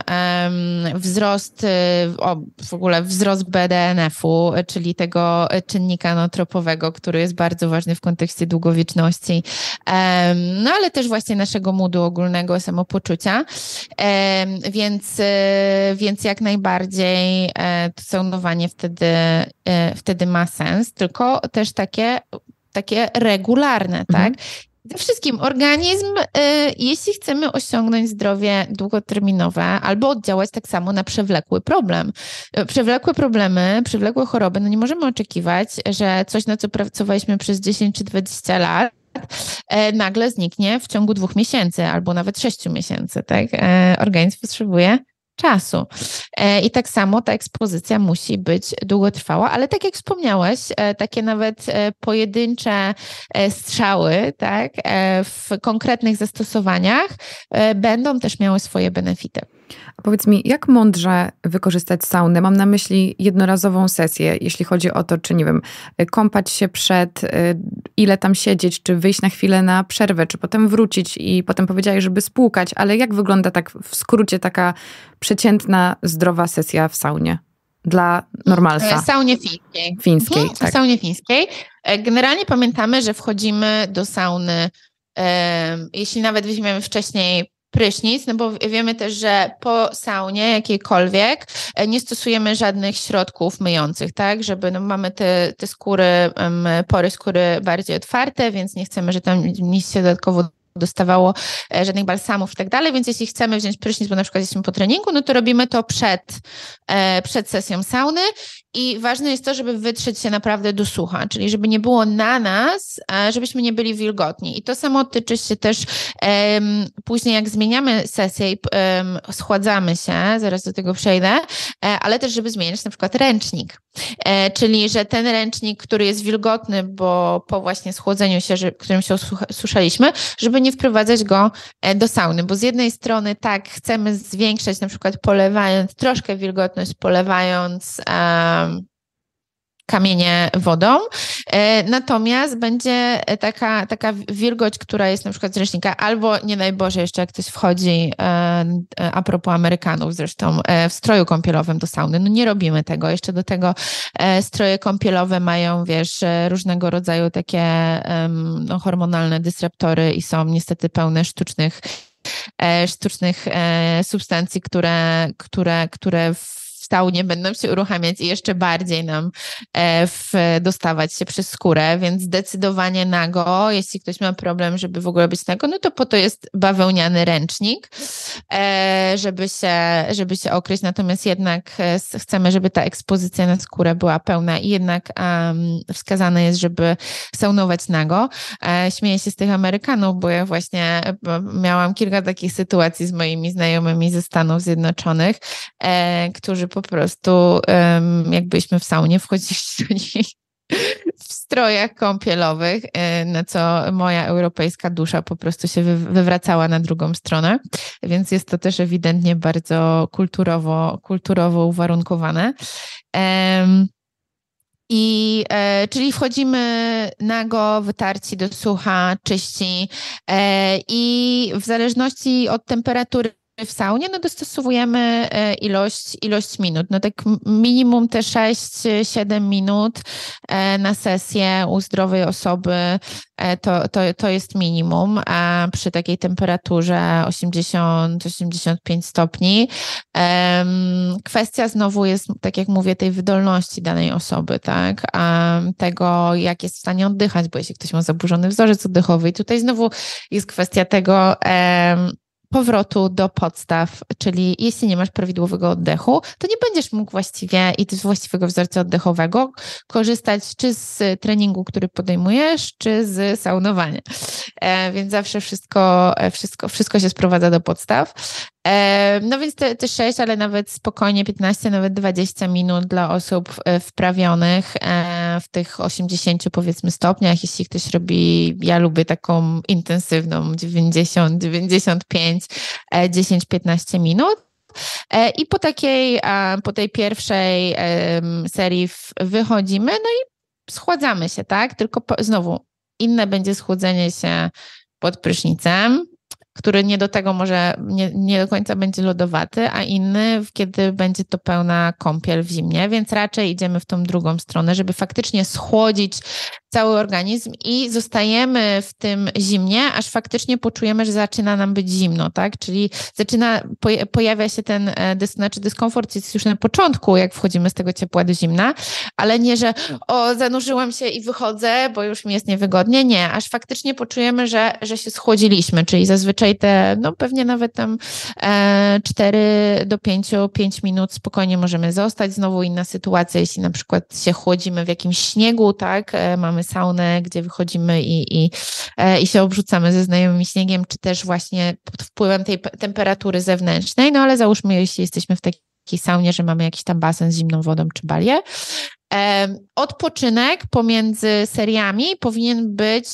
wzrost, e, o, w ogóle wzrost BDNF-u, czyli tego czynnika notropowego, który jest bardzo ważny w kontekście długowieczności, no ale też właśnie naszego moodu ogólnego samopoczucia, więc, e, więc jak najbardziej to saunowanie wtedy, wtedy ma sens, tylko też takie takie regularne, mhm. tak? Przede wszystkim organizm, y, jeśli chcemy osiągnąć zdrowie długoterminowe albo oddziałać tak samo na przewlekły problem. Y, przewlekłe problemy, przewlekłe choroby, no nie możemy oczekiwać, że coś, na co pracowaliśmy przez 10 czy 20 lat, e, nagle zniknie w ciągu dwóch miesięcy albo nawet sześciu miesięcy. Tak? Organizm potrzebuje czasu. E, I tak samo ta ekspozycja musi być długotrwała, ale tak jak wspomniałeś, e, takie nawet e, pojedyncze strzały tak, w konkretnych zastosowaniach będą też miały swoje benefity. A powiedz mi, jak mądrze wykorzystać saunę? Mam na myśli jednorazową sesję, jeśli chodzi o to, czy nie wiem, kąpać się przed, y, ile tam siedzieć, czy wyjść na chwilę na przerwę, czy potem wrócić i potem powiedziałeś, żeby spłukać, ale jak wygląda tak w skrócie taka przeciętna, zdrowa sesja w saunie? Dla normalsa. W saunie fińskiej. Fińskiej, mhm, tak. W saunie fińskiej. E, generalnie pamiętamy, że wchodzimy do sauny, jeśli nawet weźmiemy wcześniej prysznic, no bo wiemy też, że po saunie jakiejkolwiek e, nie stosujemy żadnych środków myjących, tak, żeby no mamy te, te skóry, pory skóry bardziej otwarte, więc nie chcemy, że tam nic się dodatkowo dostawało e, żadnych balsamów i tak dalej, więc jeśli chcemy wziąć prysznic, bo na przykład jesteśmy po treningu, no to robimy to przed, e, przed sesją sauny i ważne jest to, żeby wytrzeć się naprawdę do sucha, czyli żeby nie było na nas, żebyśmy nie byli wilgotni. I to samo tyczy się też um, później, jak zmieniamy sesję i um, schładzamy się, zaraz do tego przejdę, e, ale też, żeby zmieniać na przykład ręcznik. E, czyli, że ten ręcznik, który jest wilgotny, bo po właśnie schłodzeniu się, którym się suszaliśmy, żeby nie wprowadzać go e, do sauny, bo z jednej strony tak, chcemy zwiększać na przykład polewając troszkę wilgotność, polewając kamienie wodą. E, natomiast będzie taka, taka wilgoć, która jest na przykład z ręcznika, albo nie daj Boże, jeszcze jak ktoś wchodzi, a propos Amerykanów zresztą, w stroju kąpielowym do sauny. No nie robimy tego. Jeszcze do tego stroje kąpielowe mają, wiesz, różnego rodzaju takie no, hormonalne dysreptory i są niestety pełne sztucznych E, sztucznych e, substancji, które, które, które w nie będą się uruchamiać i jeszcze bardziej nam e, w, dostawać się przez skórę, więc zdecydowanie nago, jeśli ktoś ma problem, żeby w ogóle być nago, no to po to jest bawełniany ręcznik, e, żeby się, żeby się okryć, natomiast jednak e, chcemy, żeby ta ekspozycja na skórę była pełna i jednak um, wskazane jest, żeby saunować nago. Śmieję się z tych Amerykanów, bo ja właśnie miałam kilka takich sytuacji z moimi znajomymi ze Stanów Zjednoczonych, którzy po prostu jakbyśmy w saunie wchodzili do nich w strojach kąpielowych, na co moja europejska dusza po prostu się wywracała na drugą stronę, więc jest to też ewidentnie bardzo kulturowo, kulturowo uwarunkowane. I, e, czyli wchodzimy nago, wytarci do sucha, czyści e, i w zależności od temperatury w saunie, no dostosowujemy e, ilość, ilość minut. No tak minimum te 6-7 minut e, na sesję u zdrowej osoby e, to, to, to jest minimum, a przy takiej temperaturze 80-85 stopni. Kwestia znowu jest, tak jak mówię, tej wydolności danej osoby, tak? Tego, jak jest w stanie oddychać, bo jeśli ktoś ma zaburzony wzorzec oddechowy i tutaj znowu jest kwestia tego, powrotu do podstaw, czyli jeśli nie masz prawidłowego oddechu, to nie będziesz mógł właściwie i z właściwego wzorca oddechowego korzystać czy z treningu, który podejmujesz, czy z saunowania. E, więc zawsze wszystko, e, wszystko, wszystko się sprowadza do podstaw. E, no więc te, te 6, ale nawet spokojnie 15, nawet 20 minut dla osób e, wprawionych e, w tych 80 powiedzmy stopniach. Jeśli ktoś robi, ja lubię taką intensywną 90, 95, 10-15 minut. I po takiej, po tej pierwszej serii wychodzimy, no i schładzamy się, tak? Tylko po, znowu inne będzie schłodzenie się pod prysznicem, który nie do tego może, nie, nie do końca będzie lodowaty, a inny, kiedy będzie to pełna kąpiel w zimnie, więc raczej idziemy w tą drugą stronę, żeby faktycznie schłodzić cały organizm i zostajemy w tym zimnie, aż faktycznie poczujemy, że zaczyna nam być zimno, tak? Czyli zaczyna, pojawia się ten e, dys, znaczy dyskomfort jest już na początku, jak wchodzimy z tego ciepła do zimna, ale nie, że o, zanurzyłam się i wychodzę, bo już mi jest niewygodnie. Nie, aż faktycznie poczujemy, że, że się schłodziliśmy, czyli zazwyczaj te, no pewnie nawet tam e, 4 do 5, 5 minut spokojnie możemy zostać. Znowu inna sytuacja, jeśli na przykład się chłodzimy w jakimś śniegu, tak? E, saunę, gdzie wychodzimy i, i, e, i się obrzucamy ze znajomym śniegiem, czy też właśnie pod wpływem tej temperatury zewnętrznej, no ale załóżmy, jeśli jesteśmy w takiej saunie, że mamy jakiś tam basen z zimną wodą czy balię. Odpoczynek pomiędzy seriami powinien być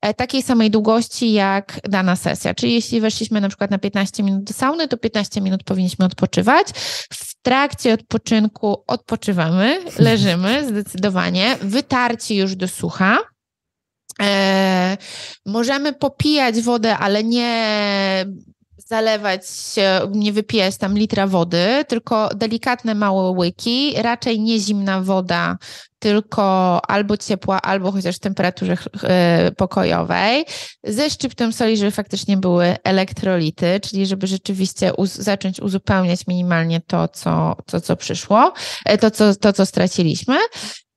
e, takiej samej długości jak dana sesja. Czyli jeśli weszliśmy na przykład na 15 minut do sauny, to 15 minut powinniśmy odpoczywać. W trakcie odpoczynku odpoczywamy, leżymy zdecydowanie, wytarci już do sucha. E, możemy popijać wodę, ale nie zalewać się, nie wypijać tam litra wody, tylko delikatne małe łyki, raczej nie zimna woda, tylko albo ciepła, albo chociaż w temperaturze e, pokojowej, ze szczyptem soli, żeby faktycznie były elektrolity, czyli żeby rzeczywiście uz zacząć uzupełniać minimalnie to, co, to, co przyszło, e, to, co, to, co straciliśmy.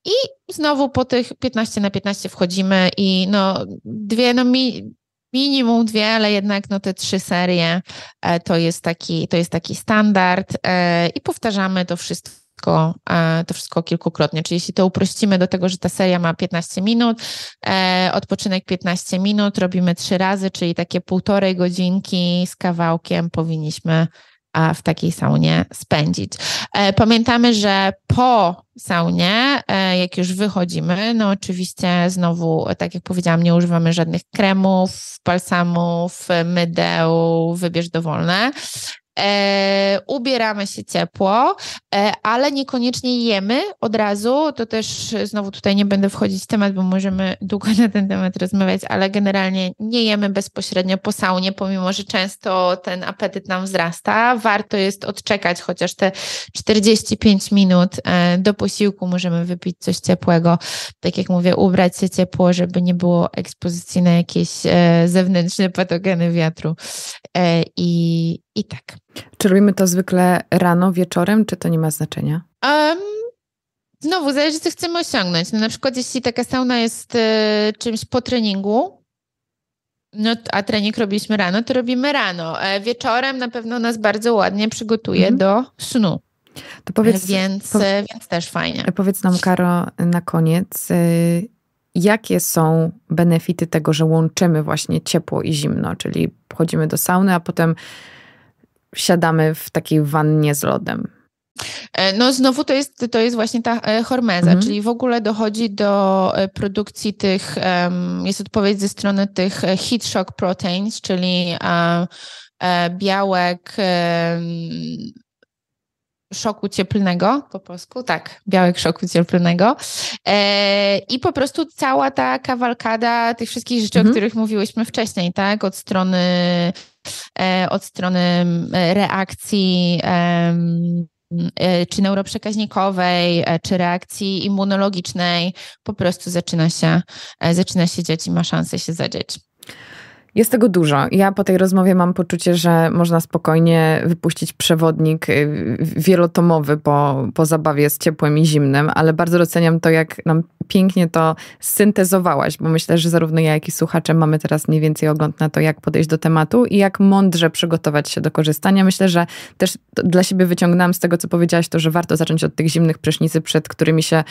I znowu po tych 15 na 15 wchodzimy i no dwie, no mi, minimum dwie, ale jednak no te trzy serie e, to jest taki, to jest taki standard e, i powtarzamy to wszystko e, to wszystko kilkukrotnie. Czyli jeśli to uprościmy do tego, że ta seria ma 15 minut, odpoczynek 15 minut, robimy trzy razy, czyli takie półtorej godzinki z kawałkiem powinniśmy w takiej saunie spędzić. Pamiętamy, że po saunie, e, jak już wychodzimy, no oczywiście znowu, tak jak powiedziałam, nie używamy żadnych kremów, balsamów, mydeł, wybierz dowolne. E, ubieramy się ciepło, e, ale niekoniecznie jemy od razu. To też znowu tutaj nie będę wchodzić w temat, bo możemy długo na ten temat rozmawiać, ale generalnie nie jemy bezpośrednio po saunie, pomimo że często ten apetyt nam wzrasta. Warto jest odczekać chociaż te 45 minut e, do posiłku. Możemy wypić coś ciepłego. Tak jak mówię, ubrać się ciepło, żeby nie było ekspozycji na jakieś e, zewnętrzne patogeny wiatru. E, I, I tak. Czy robimy to zwykle rano, wieczorem, czy to nie ma znaczenia? Um, znowu, zależy, co chcemy osiągnąć. No, na przykład, jeśli taka sauna jest y, czymś po treningu, no, a trening robiliśmy rano, to robimy rano. E, wieczorem na pewno nas bardzo ładnie przygotuje mhm. do snu. To powiedz, więc, po, więc też fajnie. Powiedz nam, Karo, na koniec, y, jakie są benefity tego, że łączymy właśnie ciepło i zimno, czyli wchodzimy do sauny, a potem siadamy w takiej wannie z lodem. E, no znowu to jest, to jest właśnie ta e, hormeza, mhm. czyli w ogóle dochodzi do e, produkcji tych, jest odpowiedź ze strony tych heat shock proteins, czyli białek szoku cieplnego, po polsku, tak, białek szoku cieplnego. E, I po prostu cała ta kawalkada tych wszystkich rzeczy, mhm. o których mówiłyśmy wcześniej, tak, od strony, od strony reakcji e, czy neuroprzekaźnikowej, e, czy reakcji immunologicznej, po prostu zaczyna się, e, zaczyna się dziać i ma szansę się zadzieć. Jest tego dużo. Ja po tej rozmowie mam poczucie, że można spokojnie wypuścić przewodnik y, wielotomowy po, po zabawie z ciepłem i zimnem, ale bardzo doceniam to, jak nam pięknie to syntezowałaś, bo myślę, że zarówno ja, jak i słuchacze mamy teraz mniej więcej ogląd na to, jak podejść do tematu i jak mądrze przygotować się do korzystania. Myślę, że też dla siebie wyciągnęłam z tego, co powiedziałaś, to, że warto zacząć od tych zimnych prysznicy, przed którymi się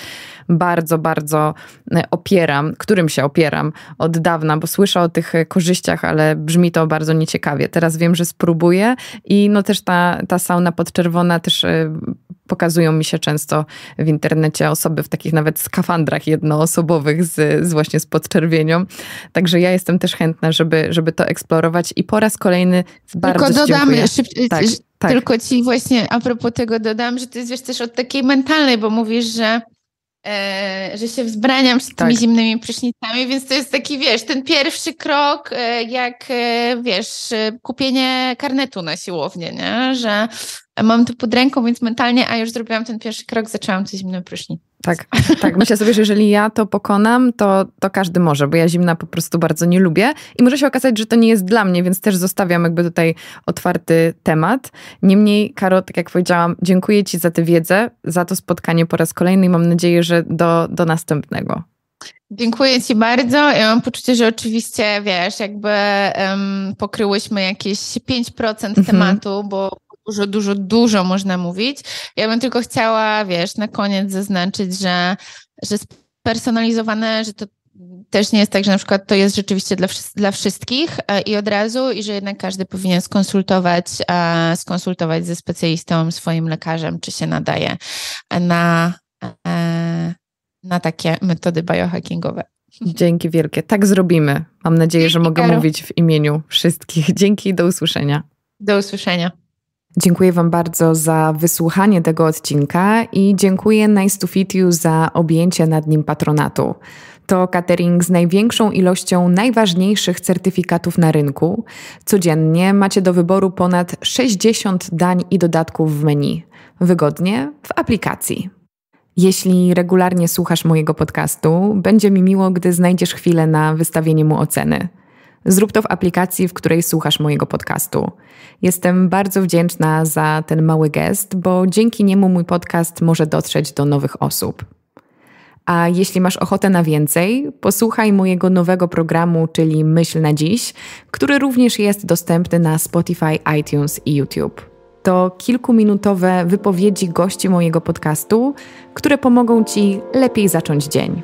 bardzo, bardzo e, opieram, którym się opieram od dawna, bo słyszę o tych korzyściach, ale brzmi to bardzo nieciekawie. Teraz wiem, że spróbuję i no też ta, ta sauna podczerwona też e, pokazują mi się często w internecie osoby w takich nawet skafandrach jednoosobowych z, z właśnie z podczerwienią. Także ja jestem też chętna, żeby, żeby to eksplorować i po raz kolejny bardzo Tylko dodamy, szybciej, tak, tak. tylko ci właśnie a propos tego dodam, że to jest wiesz też od takiej mentalnej, bo mówisz, że E, że się wzbraniam przed tymi tak. zimnymi prysznicami, więc to jest taki, wiesz, ten pierwszy krok, e, jak, e, wiesz, kupienie karnetu na siłownię, nie? Że mam to pod ręką, więc mentalnie, a już zrobiłam ten pierwszy krok, zaczęłam coś zimnym prysznic. Tak, tak. Myślę sobie, że jeżeli ja to pokonam, to, to każdy może, bo ja zimna po prostu bardzo nie lubię i może się okazać, że to nie jest dla mnie, więc też zostawiam jakby tutaj otwarty temat. Niemniej, Karo, tak jak powiedziałam, dziękuję Ci za tę wiedzę, za to spotkanie po raz kolejny i mam nadzieję, że do, do następnego. Dziękuję Ci bardzo. Ja mam poczucie, że oczywiście, wiesz, jakby um, pokryłyśmy jakieś 5% mhm. tematu, bo dużo, dużo, dużo można mówić. Ja bym tylko chciała, wiesz, na koniec zaznaczyć, że, że spersonalizowane, że to też nie jest tak, że na przykład to jest rzeczywiście dla, dla wszystkich e, i od razu, i że jednak każdy powinien skonsultować, e, skonsultować ze specjalistą, swoim lekarzem, czy się nadaje na, e, na takie metody biohackingowe. Dzięki wielkie. Tak zrobimy. Mam nadzieję, że mogę mówić w imieniu wszystkich. Dzięki i do usłyszenia. Do usłyszenia. Dziękuję Wam bardzo za wysłuchanie tego odcinka i dziękuję Nice to Fit You za objęcie nad nim patronatu. To catering z największą ilością najważniejszych certyfikatów na rynku. Codziennie macie do wyboru ponad 60 dań i dodatków w menu. Wygodnie w aplikacji. Jeśli regularnie słuchasz mojego podcastu, będzie mi miło, gdy znajdziesz chwilę na wystawienie mu oceny. Zrób to w aplikacji, w której słuchasz mojego podcastu. Jestem bardzo wdzięczna za ten mały gest, bo dzięki niemu mój podcast może dotrzeć do nowych osób. A jeśli masz ochotę na więcej, posłuchaj mojego nowego programu, czyli Myśl na Dziś, który również jest dostępny na Spotify, iTunes i YouTube. To kilkuminutowe wypowiedzi gości mojego podcastu, które pomogą Ci lepiej zacząć dzień.